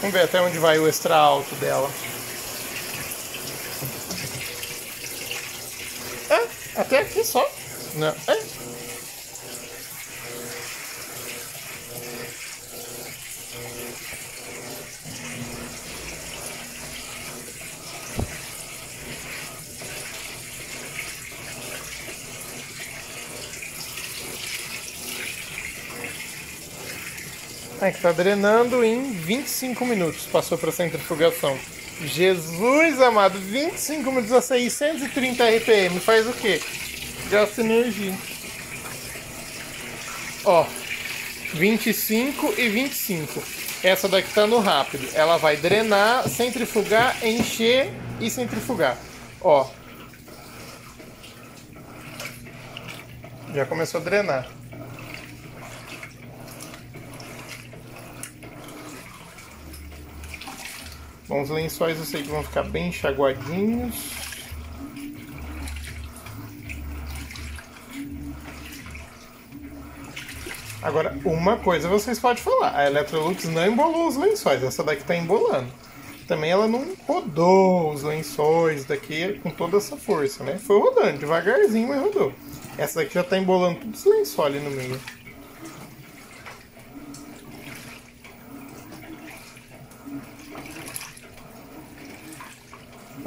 Vamos ver até onde vai o extra alto dela. É, até aqui só. Não, é. É, que tá drenando em 25 minutos. Passou para centrifugação. Jesus amado, 25 minutos a 630 RPM. Faz o quê? Gasta energia. Ó, 25 e 25. Essa daqui tá no rápido. Ela vai drenar, centrifugar, encher e centrifugar. Ó. Já começou a drenar. Bom, os lençóis eu sei que vão ficar bem enxaguadinhos. Agora, uma coisa vocês podem falar: a Electrolux não embolou os lençóis, essa daqui está embolando. Também ela não rodou os lençóis daqui com toda essa força, né? Foi rodando devagarzinho, mas rodou. Essa daqui já está embolando todos os lençóis ali no meio.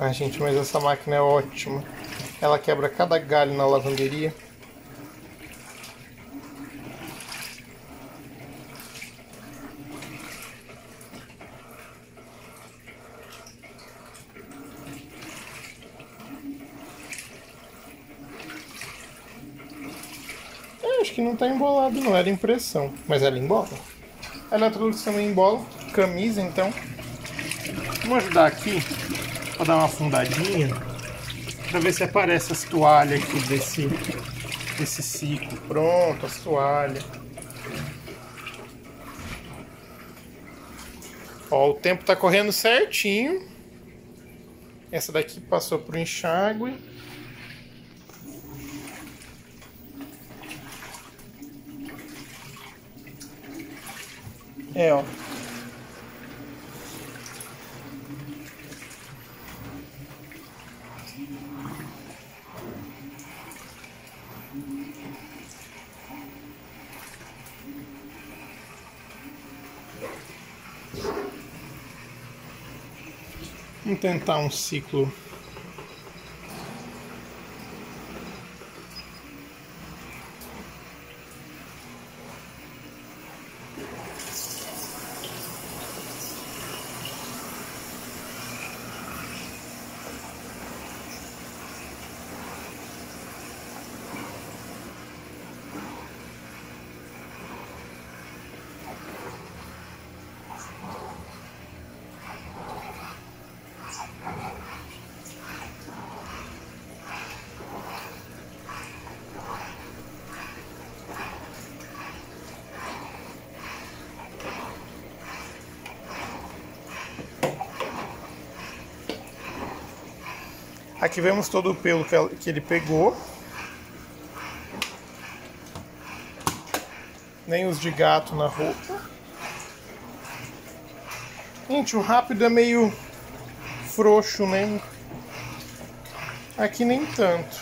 Ah, gente, mas essa máquina é ótima. Ela quebra cada galho na lavanderia. É, acho que não tá embolado não, era impressão. Mas ela embola. A Electrolux também embola. Camisa, então. Vou ajudar aqui para dar uma afundadinha, para ver se aparece as toalhas aqui desse, desse ciclo. Pronto, as toalhas. Ó, o tempo tá correndo certinho. Essa daqui passou pro enxágue. É, ó. Tentar um ciclo Aqui vemos todo o pelo que ele pegou. Nem os de gato na roupa. Gente, o rápido é meio frouxo, né? Aqui nem tanto.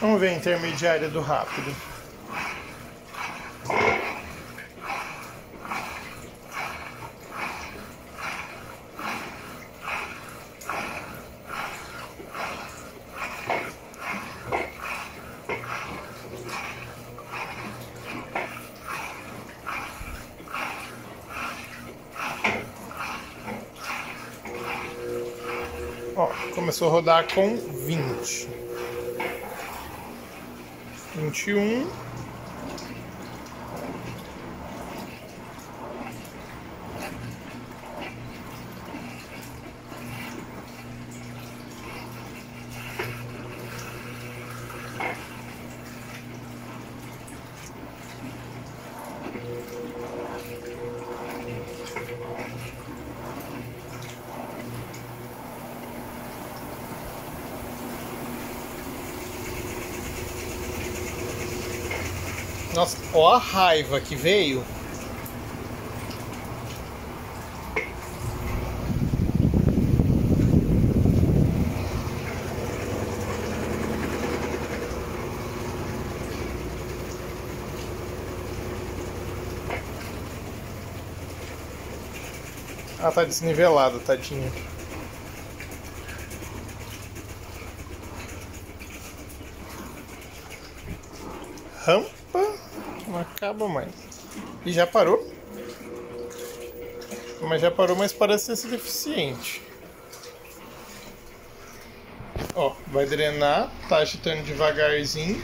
Vamos ver a intermediária do rápido. Ó, começou a rodar com 20. 21. Nossa, ó a raiva que veio. Ah, tá desnivelado, tadinho. Não acaba mais. E já parou? Mas já parou, mas parece ser deficiente. Ó, vai drenar, tá agitando devagarzinho.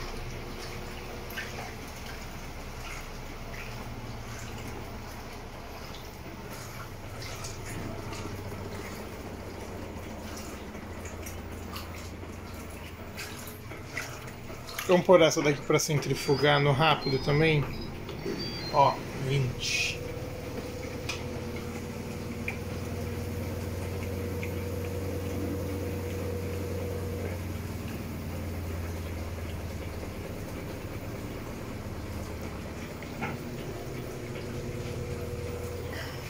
Vamos pôr essa daqui para centrifugar no rápido também vinte.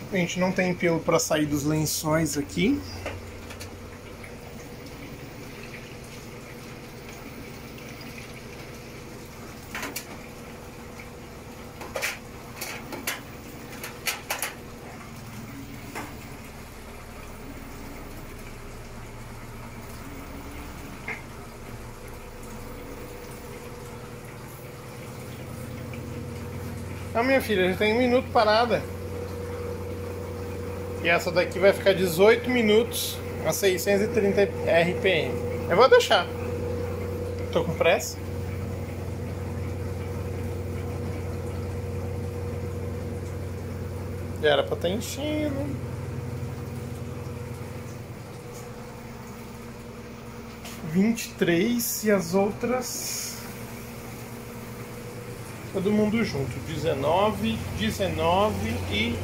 A gente não tem pelo para sair dos lençóis aqui. Minha filha, já tem um minuto parada. E essa daqui vai ficar 18 minutos a 630 RPM. Eu vou deixar. Tô com pressa. Já era pra estar tá enchendo. Vinte e três e as outras todo mundo junto, 19, 19 e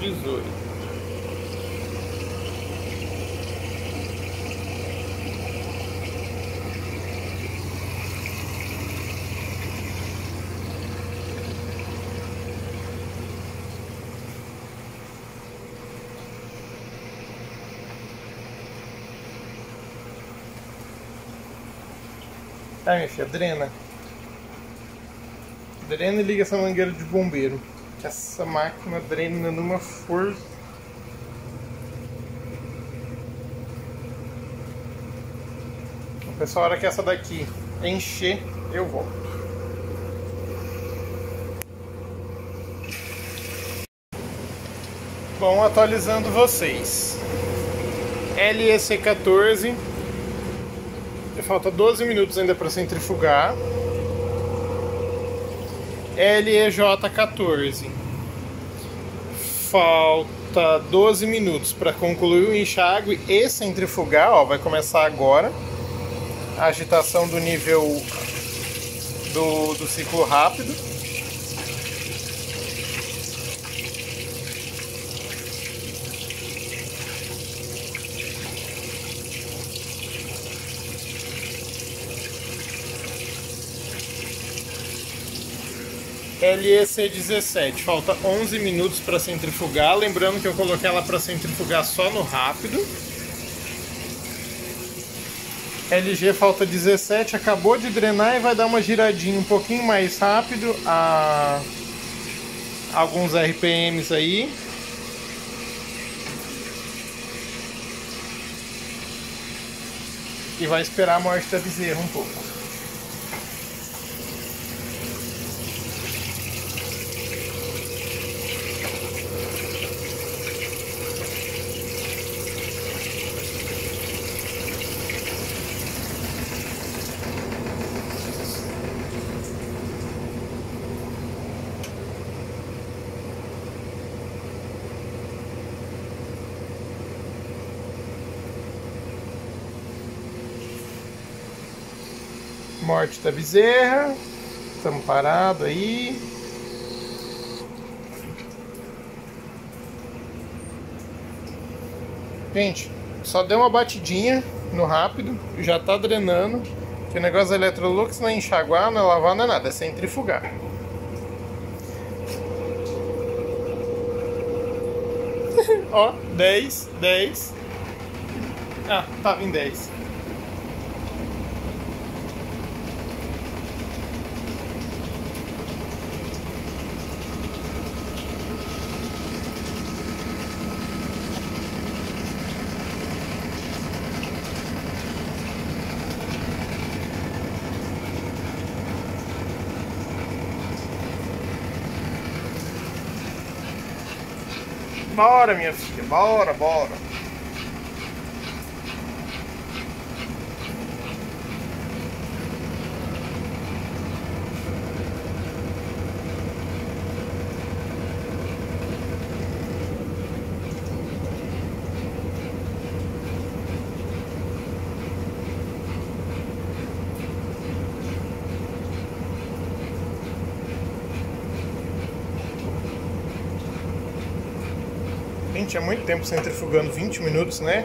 18. Tá, minha filha, drena. Drena e liga essa mangueira de bombeiro. Que essa máquina drena numa força. Pessoal, a hora que essa daqui encher, eu volto. Bom, atualizando vocês. LEC14. Falta 12 minutos ainda para centrifugar. LEJ14. Falta 12 minutos para concluir o enxágue e centrifugar. Ó, vai começar agora a agitação do nível do, do ciclo rápido. LEC17, falta 11 minutos para centrifugar. Lembrando que eu coloquei ela para centrifugar só no rápido. LG falta 17, acabou de drenar e vai dar uma giradinha um pouquinho mais rápido a alguns RPMs aí. E vai esperar a morte da bezerra um pouco. Morte da bezerra. Estamos parados aí. Gente, só deu uma batidinha no rápido, já tá drenando. Que o negócio da Electrolux não é enxaguar, não é lavar, não é nada, é centrifugar. Ó, 10, 10. Ah, tava em 10. Bora, minha filha, bora, bora. Gente, é muito tempo centrifugando 20 minutos, né?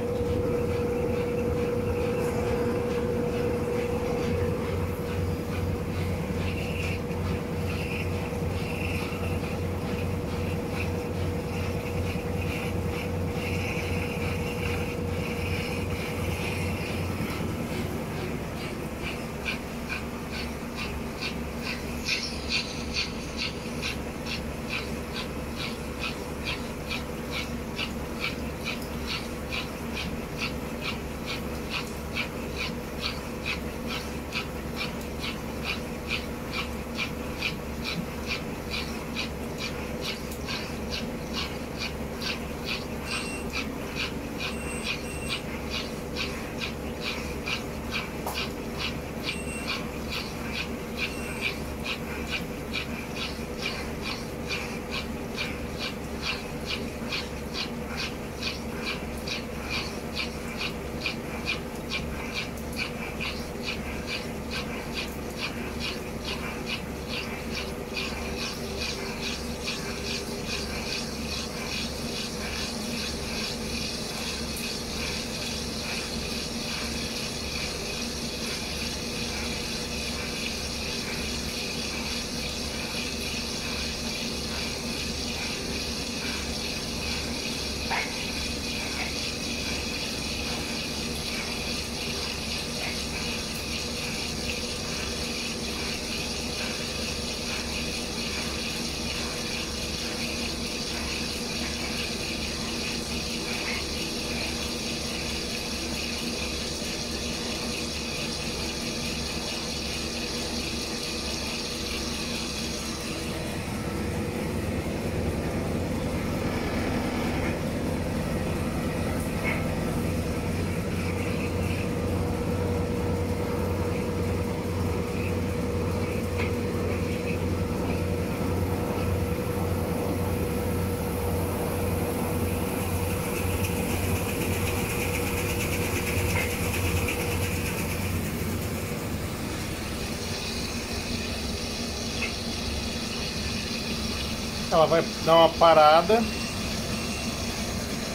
Ela vai dar uma parada.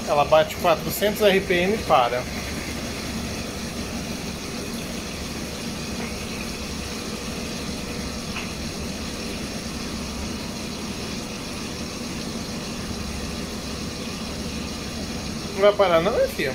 Ela bate 400 RPM e para. Não vai parar não, meu filho?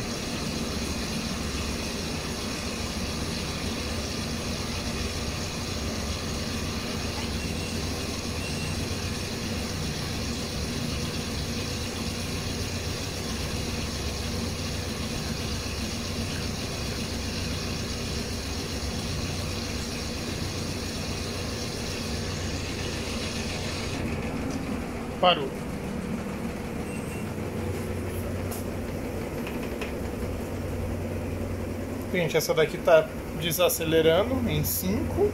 Parou. Gente, essa daqui tá desacelerando em 5. O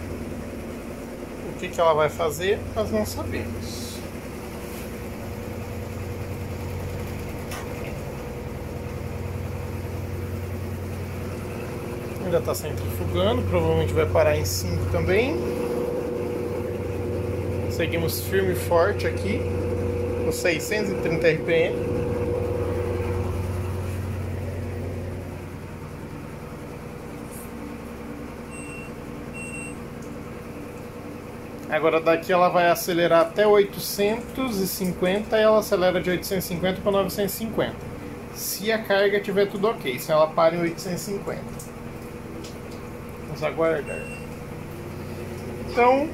que, que ela vai fazer, nós não sabemos. Ainda está centrifugando, provavelmente vai parar em 5 também. Seguimos firme e forte aqui, com 630 RPM. Agora daqui ela vai acelerar até 850 e ela acelera de 850 para 950. Se a carga tiver tudo ok, se ela para em 850. Vamos aguardar. Então,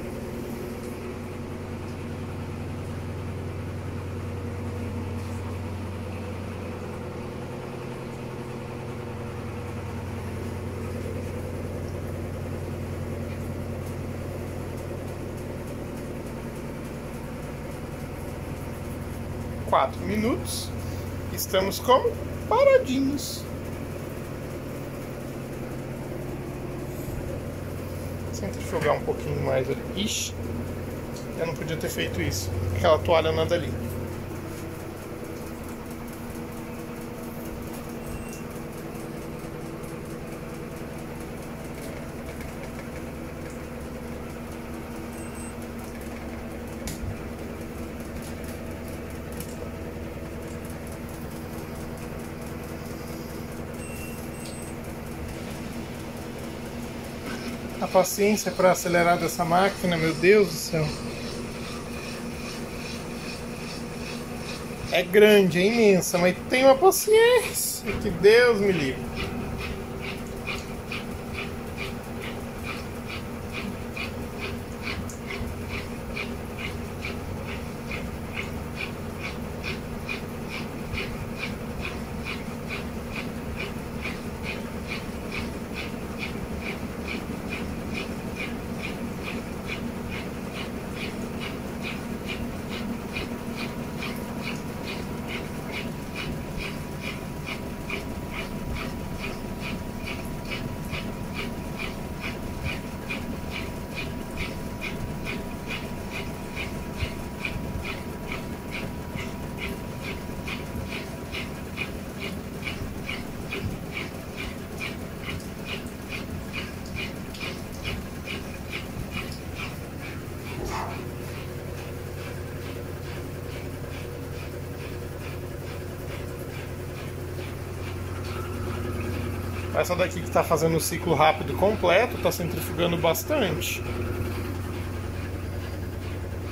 quatro minutos. Estamos como? Paradinhos. Centrifugar um pouquinho mais ali. Ixi, eu não podia ter feito isso. Aquela toalha nada ali. Paciência para acelerar dessa máquina, meu Deus do céu. É grande, é imensa, mas tem uma paciência que Deus me livre. Essa daqui que está fazendo o ciclo rápido completo, está centrifugando bastante.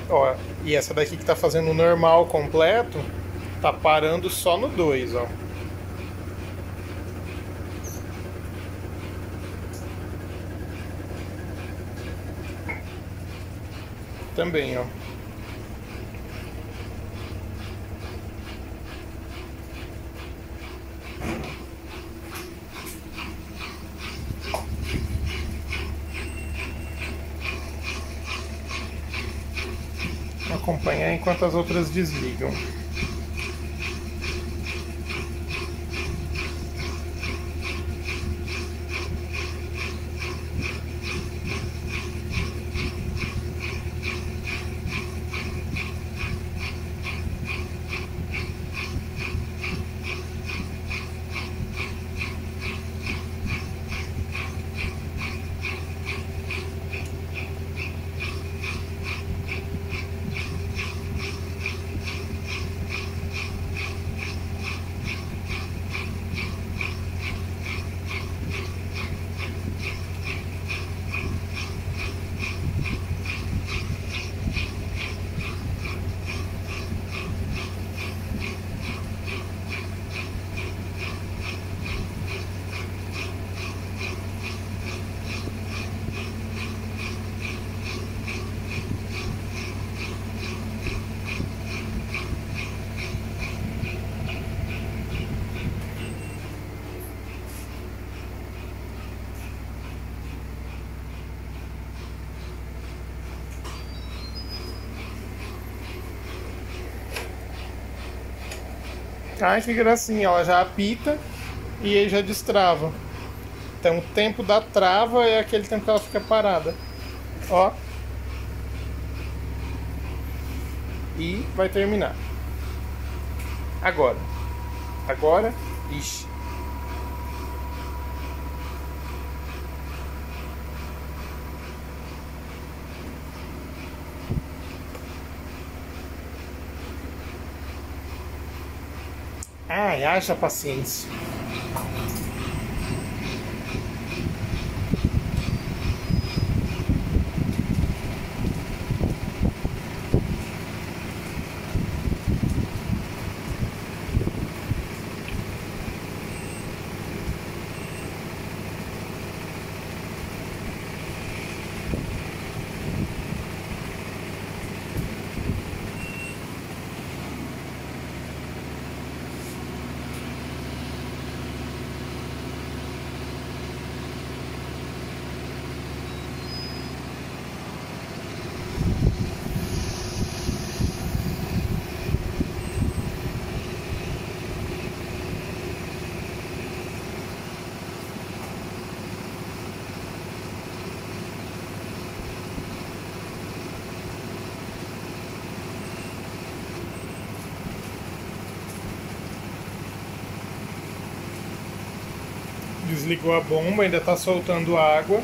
Ó, e essa daqui que está fazendo o normal completo, está parando só no 2, ó. Também, ó. acompanhar enquanto as outras desligam. Ai, que gracinha, ela já apita e aí já destrava. Então o tempo da trava é aquele tempo que ela fica parada. Ó. E vai terminar. Agora. Agora. Ixi. Haja paciência. Desligou a bomba, ainda está soltando água.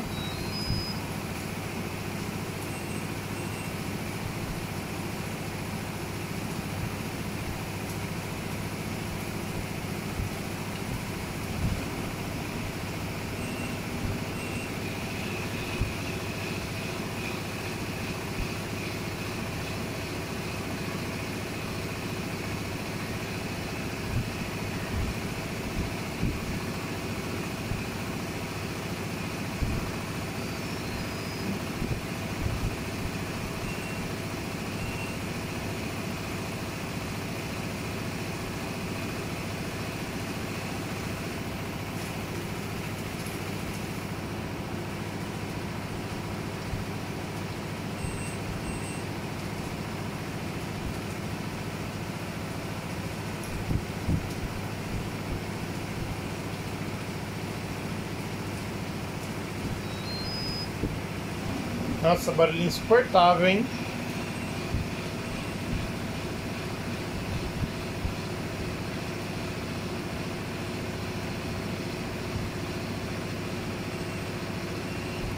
Nossa, barulho insuportável, hein?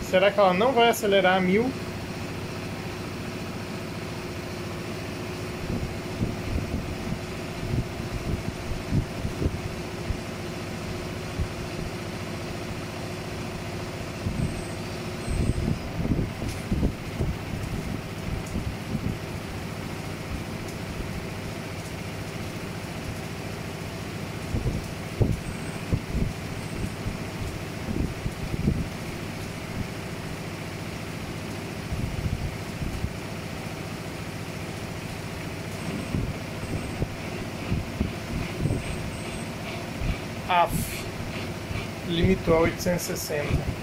Será que ela não vai acelerar a mil? A 860.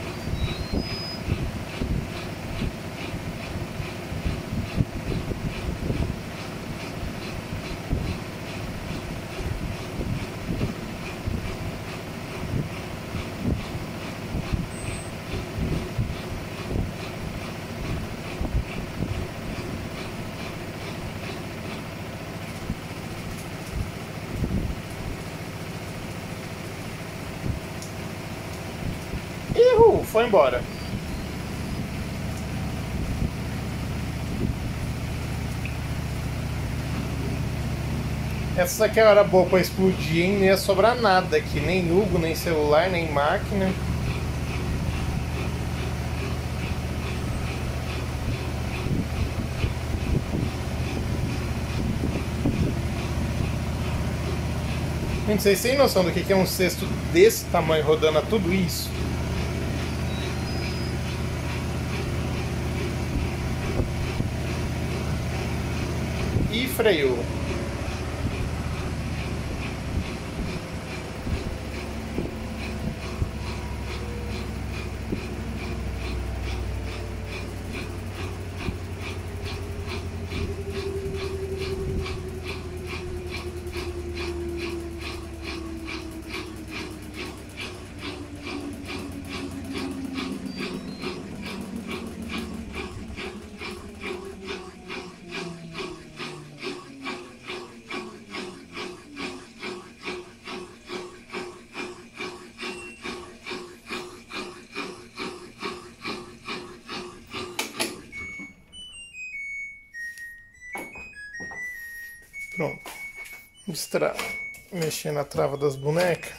Embora. Essa aqui é hora boa pra explodir, hein? Não ia sobrar nada aqui, nem Hugo, nem celular, nem máquina. Gente, vocês têm noção do que é um cesto desse tamanho rodando a tudo isso? E na trava das bonecas.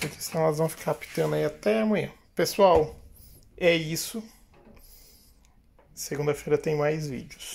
Porque senão elas vão ficar pitando aí até amanhã. Pessoal, é isso. Segunda-feira tem mais vídeos.